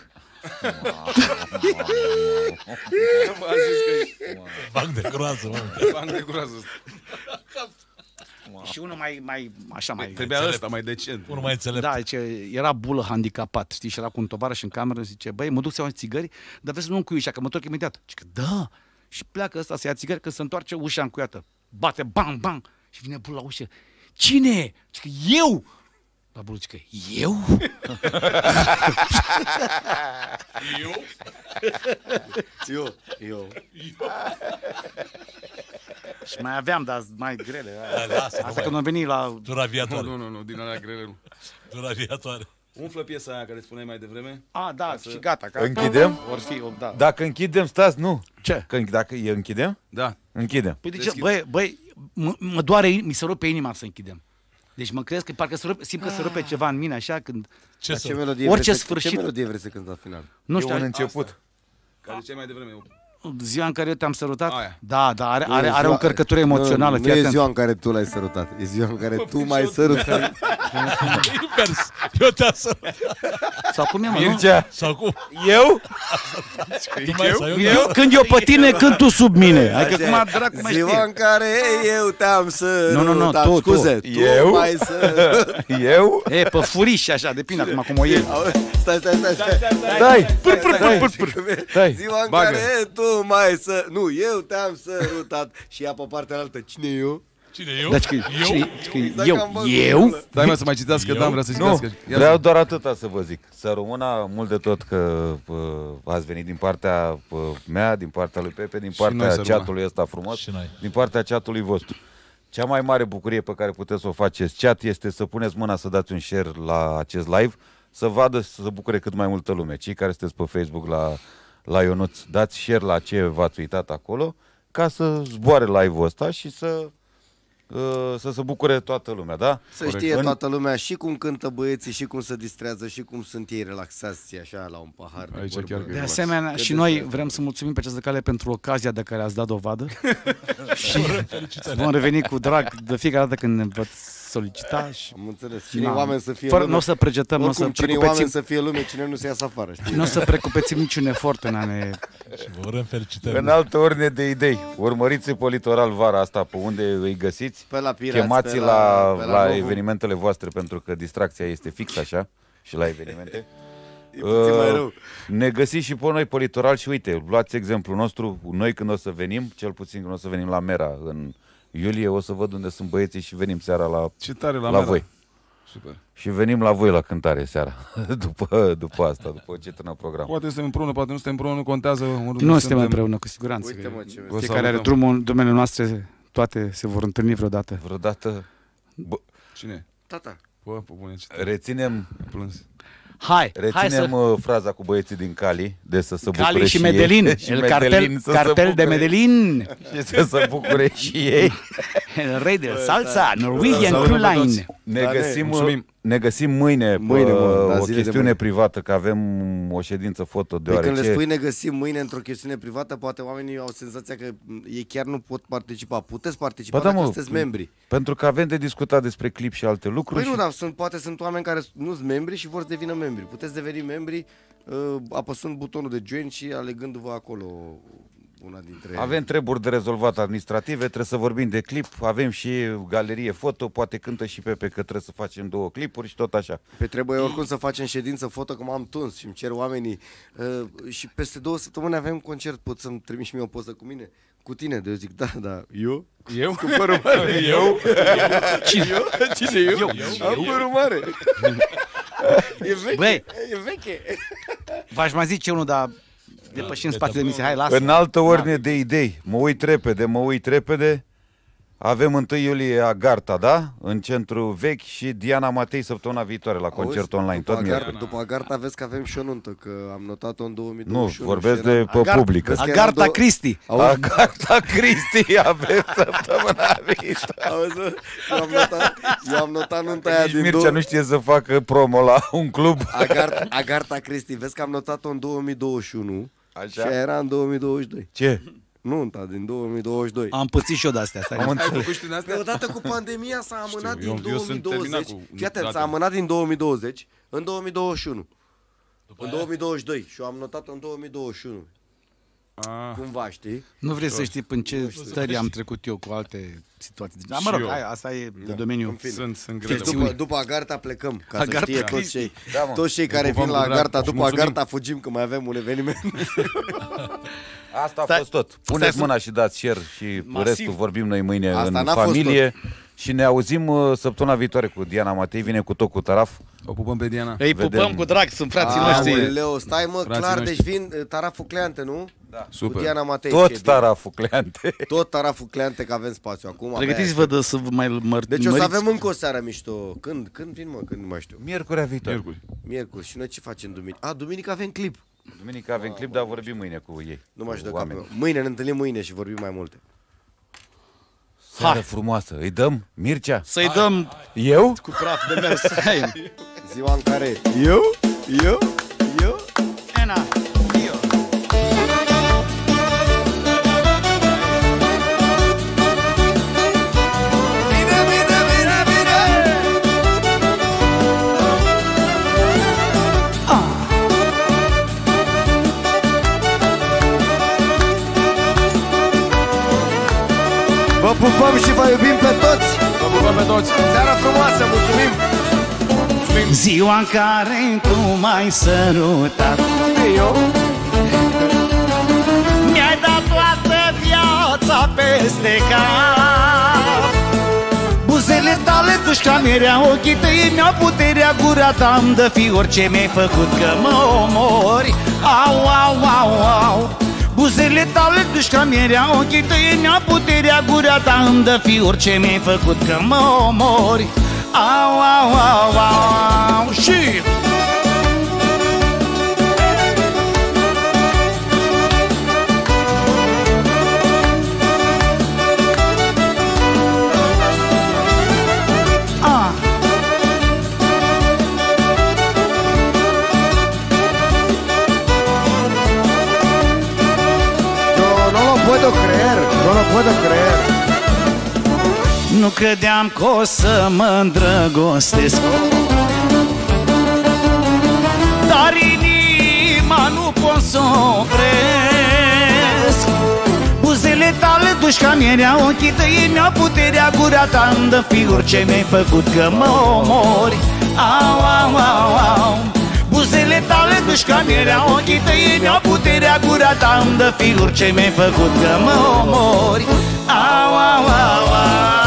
A zis că Banc de groază, mă. e banc de groază. Și unul mai, mai, așa mai... Trebuia ăsta mai decent. Unul mai înțelept. Da, zice, era bulă handicapat, știi, și era cu un tovarăș în cameră, zice, băi, mă duc să iau țigări, dar vezi să nu încuiușa, că mă întorc imediat. Zice, că da, și pleacă ăsta să ia țigări, că se întoarce ușa încuiată. Bate, bang, bang, și vine bulă la ușă. Cine? Zice, că eu! La bulă zice, că eu? Eu, eu. și mai aveam, dar mai grele. Da, lasă, nu Asta mai- când am venit la... Tura Nu, aviatoare. nu, nu, nu, din alea grele nu. Tura aviatoare. Umflă piesa aia care spuneai mai devreme. A, da, și gata. Că Închidem? Or fi, da. Dacă închidem, stați, nu. Ce? Că, dacă e închidem, Da. închidem. Păi de ce? Deschid. Băi, băi, mă, mă doare, mi se rupe inima să închidem. Deci mă crezi că parcă se rupe, simt că se rupe ceva în mine așa când... Ce Dar să... ce melodie Orice vreți să- sfârșit. Ce melodie vreți să cântați la final? Nu e știu, un început. Care ziceai mai devreme. Ziua în care eu te-am sărutat? Aia. Da, da, are, Nu are, e are o ziua- încărcătură emoțională, Nu, fii nu e atent. ziua în care tu l-ai sărutat. E ziua în care tu m-ai sărutat. Invers. Eu te-am să... Sau cum e, mă, nu? Mircea, Sau cum? eu? Tu mai să eu? Eu, când eu pe tine, când tu sub mine. Adică Așa. cum dracu mai Ziua știe. în care eu te-am sărutat. Nu, nu, nu, tu, tu. Scuze, tu Eu? m-ai sărutat. Eu? E, pe furiș așa, depinde acum cum o iei. Auzi, Stai, stai, stai, stai. Dai! Păr, păr, Dai! păr, păr, păr. Dai! Ziua în Bagă. care tu m-ai să... Nu, eu te-am sărutat. Și ea pe partea altă. Cine e eu? Cine, eu? Deci că, Eu? cine- că Dacă eu, am văzut eu? ăla. Stai mă să mai citească, Eu? Dan, vrea să Nu, citească. Ia vreau zi. doar atâta să vă zic. Să rămână mult de tot că uh, ați venit din partea uh, mea, din partea lui Pepe, din noi partea să rămână. chatului ăsta frumos, Și noi. din partea chatului vostru. Cea mai mare bucurie pe care puteți să o faceți chat este să puneți mâna să dați un share la acest live, să vadă, să se bucure cât mai multă lume. Cei care sunteți pe Facebook la, la Ionuț, dați share la ce v-ați uitat acolo, ca să zboare live-ul ăsta și să, uh, să se bucure toată lumea, da? Să știe În- toată lumea și cum cântă băieții, și cum se distrează, și cum sunt ei relaxați așa la un pahar de Aici vorbă. chiar că e De relax. asemenea, Cât și de noi stres. vrem să mulțumim pe această cale pentru ocazia de care ați dat dovadă. și vom reveni cu drag de fiecare dată când ne veți solicita. Și... Am înțeles. Cine Na, oameni să fie Fără, lume. nu o să pregetăm, nu o să Oricum, cine precupețim, oameni să fie lume, cine nu se iasă afară, știi? nu o să precupețim niciun efort în a ne... Și vă urăm felicitări. În altă ordine de idei, urmăriți pe litoral vara asta pe unde îi găsiți. Pe la pirați, Chemați pe la, pe la, Novo. evenimentele voastre pentru că distracția este fix așa și la evenimente. E puțin mai rău. Ne găsiți și pe noi pe litoral și uite, luați exemplul nostru, noi când o să venim, cel puțin când o să venim la Mera în iulie, o să văd unde sunt băieții și venim seara la, Ce tare la, la Mera. voi. Super. Și venim la voi la cântare seara, după, după asta, după ce termină programul. Poate suntem împreună, poate nu suntem împreună, nu contează. Unde Nu suntem împreună, cu siguranță. Uite, mă, ce Vă Fiecare are salutăm. drumul în domeniul noastre, toate se vor întâlni vreodată. Vreodată bă, Cine? Tata. Bă, pe bune, ce tare. reținem plâns. Hai, hai Reținem să... uh, fraza cu băieții din Cali de să se bucure Cali și ei. Medellin, și el Medellin cartel, să se cartel de bucure Medellin, Și să se bucure și ei. el rei de salsa, Norwegian Salutăm Crew pe Line. toți. Ne, Da, ne, găsim, mulțumim. Ne găsim mâine, Mâine, mâine mă, la o zile de chestiune mâine. privată, că avem o ședință foto, Păi când le deoarece... spui ne găsim mâine într-o chestiune privată, poate oamenii au senzația că m, ei chiar nu pot participa. Puteți participa Ba da, dacă mă, sunteți membri. Pentru că avem de discutat despre clip și alte lucruri. Păi nu, și... dar sunt, poate sunt oameni care nu sunt membri și vor să devină membri. Puteți deveni membri uh, apăsând butonul de join și alegându-vă acolo una dintre... Avem treburi de rezolvat administrative, trebuie să vorbim de clip, avem și galerie foto, poate cântă și Pepe că trebuie să facem două clipuri și tot așa. Pe trebuie oricum să facem ședință foto, că m-am tuns și îmi cer oamenii. Uh, și peste două săptămâni avem concert, pot să-mi trimiți și mie o poză cu mine? Cu tine? De eu zic, da, da, eu? Eu? Cu părul mare. Eu? Cine eu? Cine eu? eu? Am părul mare. e veche, Băi. e veche. V-aș mai zice unul, dar depășim spațiul de emisie. Hai, lasă. În altă ordine de idei, mă uit repede, mă uit repede, avem 1 iulie Agarta, da? În centru vechi și Diana Matei săptămâna viitoare la concert Auzi, online, după tot Agarta, miercuri. După Agarta vezi că avem și o nuntă, că am notat-o în Nu, 2021. vorbesc și era- de pe Agar- publică. Vezi că era Agarta două- Cristi. Auzi, Agarta Cristi avem săptămâna viitoare. auzi, mă, eu am notat, eu am notat nunta aia Nici din Mircea două... nu știe să facă promo la un club. Agarta, Agarta Cristi, vezi că am notat-o în 2021 Așa? și aia era în 2022. Ce? nunta din 2022. Am pățit și eu de astea. Stai. Am Ai înțeles. făcut și din astea? Odată cu pandemia s-a amânat eu- din eu sunt 2020. terminat cu Fii atent, s-a datele. amânat din 2020 în 2021. în 2022 și eu am notat în 2021. Ah, Cumva, știi? Nu vrei să știi în ce stări am trecut eu cu alte situații. Dar mă Și rog, eu. hai, asta e de domeniul. În fine. sunt, sunt Deci grele. după, după Agarta plecăm, ca să Agarta. știe toți cei, Da, mă. toți cei care Vă vin pupăm la cu drag Agarta, și după mulțumim. Agarta fugim, că mai avem un eveniment. Asta a Stai- fost tot. stai Puneți să- mâna și dați share și Masiv. restul vorbim noi mâine Asta în n-a fost familie. Și ne auzim uh, săptămâna viitoare cu Diana Matei, vine cu tot cu Taraf. O pupăm pe Diana. Îi Vedem. pupăm cu drag, sunt frații noștri. Aoleu, stai mă, Frații clar, noștri. deci vin uh, Taraful Cleante, nu? Cu Super. Diana Matei. ce Tot bine. Taraful Cleante. Tot Taraful Cleante, că avem spațiu acum. abia Pregătiți-vă de să vă mai măr- Deci o să măriți. avem încă o seară mișto. Când? Când vin, mă? Când nu mai știu. Miercurea viitoare. Miercuri. Miercuri. Și noi ce facem duminică? A, duminică avem clip. Duminică avem clip, dar vorbim mâine cu ei. Nu mai știu cu de oameni. capul. Mâine ne întâlnim mâine și vorbim mai multe. Seară frumoasă. Îi dăm? Mircea? Să-i dăm Eu? cu praf de mers. Hai. Ziua în care eu, eu, eu Ena, pupăm și vă iubim pe toți. Vă pupăm pe toți. Seara frumoasă, mulțumim. Ziua în care tu m-ai sărutat. Eu. Mi-ai dat toată viața peste cap. Buzele tale duși ca mirea Ochii tăi mi-au puterea Gura ta îmi dă fi orice mi-ai făcut Că mă omori. Au, au, au, au Buzele tale duși ca mirea Ochii tăi mi-au puterea Gura ta îmi dă fi orice mi-ai făcut Că mă omori. Au, au, au, au, au. Și... puedo creer, no lo puedo creer Nu credeam că o să mă îndrăgostesc. Dar inima nu pot să opresc. Buzele tale duși ca mierea Ochii tăi mi-au puterea Gura ta îmi dă fiuri ce mi-ai făcut Că mă omori. Au, au, au, au. Buzele tale duși ca mierea Ochii tăi mi-au puterea Gura ta îmi dă fiuri ce mi-ai făcut Că mă omori. Au, au, au, au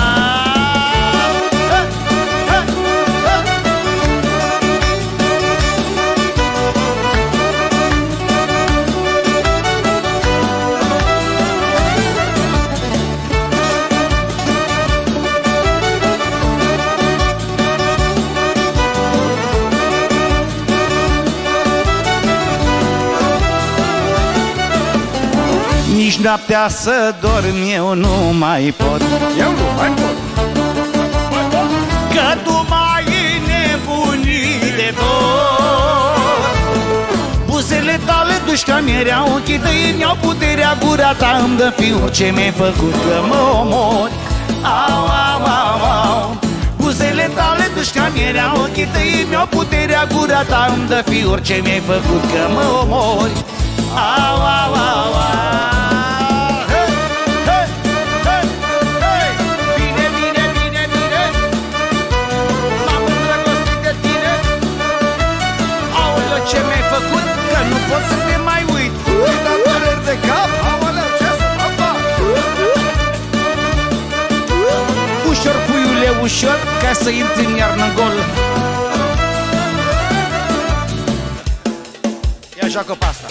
noaptea să dorm eu nu mai pot. Eu nu, mai pot. Că tu mai nebunit de tot. Buzele tale duși ca mierea Ochii tăi mi-au puterea Gura ta îmi dă fiuri ce mi-ai făcut Că mă omori. Au, au, au, au. Buzele tale duși ca mierea Ochii tăi mi-au puterea Gura ta îmi dă fiuri ce mi-ai făcut Că mă omori. Au, au, au, au pot să te mai uit Ui, dar dureri de cap, aoleu, ce să fac? Ușor, puiule, ușor Ca să intri în iarnă gol Ia joacă pe asta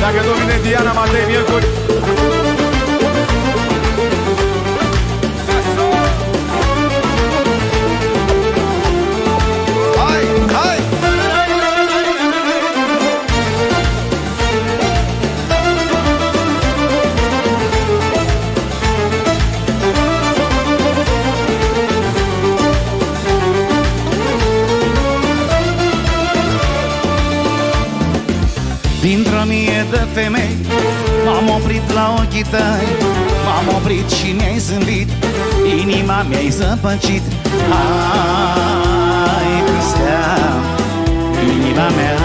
Dacă domine Diana Matei, miercuri. Femei M-am oprit la ochii tăi M-am oprit și mi-ai zâmbit Inima mi-ai zăpăcit. Hai, Cristea Inima mea.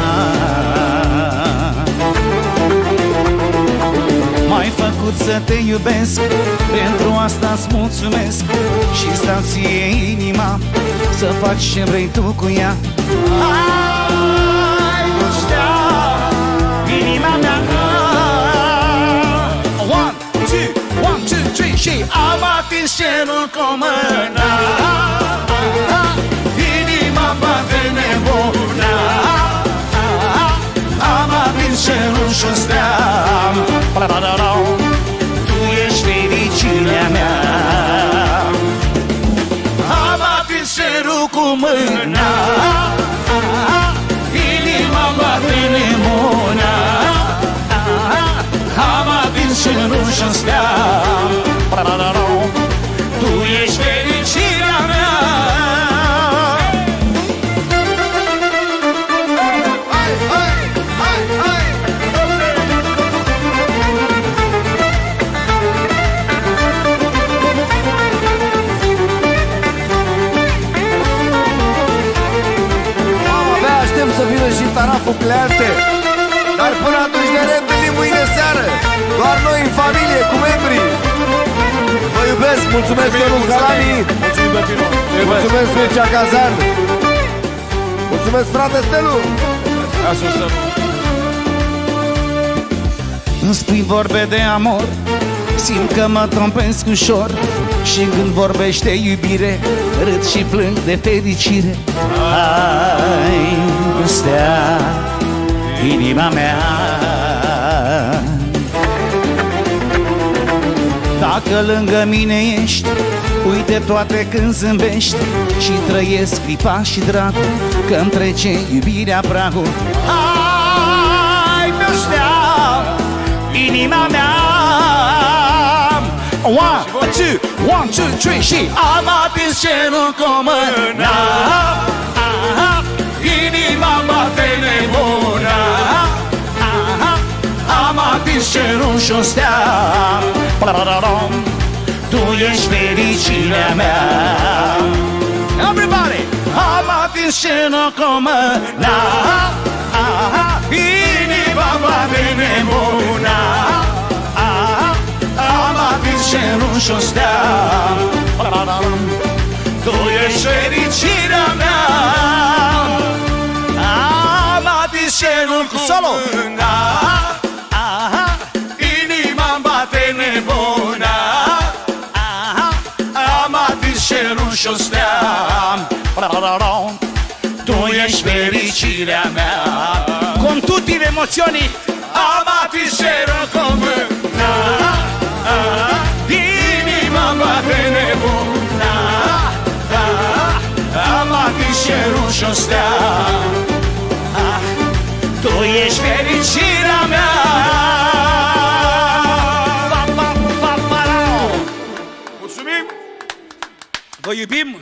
M-ai făcut să te iubesc Pentru asta-ți mulțumesc. Și stau ție inima Să faci ce vrei tu cu ea. Hai, Cristea Inima mea. One, two, one, two, three Și am atins cerul cu mâna. Inima bate nebuna Am atins cerul și-o steam. Tu ești fericirea mea. Am atins cerul cu mâna cerul și-o steam Tu ești fericirea mea. Hai, hai, hai, hai. Mama, abia aștept să vină și taraful cleante noi în familie, cu membrii. Vă iubesc, mulțumesc Ionuț Galani Mulțumim, Pepino. Mulțumesc Mircea Cazan. Mulțumesc frate Stelu. Ia să stăm. Îmi spui vorbe de amor Simt că mă trompesc ușor. Și când vorbește iubire Râd și plâng de fericire. Hai, stea inima mea Dacă lângă mine ești Uite toate când zâmbești Și trăiesc clipa și dragul Că-mi trece iubirea pragul. Hai, stea inima mea. One, two, one, two, three Și am atins cerul cu mâna Aha, Inima bate nebuna Aha, Am atins cerul și-o stea. Pararadam, Tu ești fericirea mea. Everybody! Am atins cerul cu mâna Aha, Inima bate nebuna. Aha, Am atins cerul și-o stea. Pararadam, Tu ești fericirea mea. Am atins cerul cu solo. Aha, Inima-mi bate nebuna. Aha, Am atins cerul și-o stea Pararadam, Tu ești fericirea mea. Con tutti le emozioni Am atins cerul cu mâna. Inima-mi bate nebuna. Am atins cerul și-o stea Ah, Tu ești fericirea mea Vă iubim!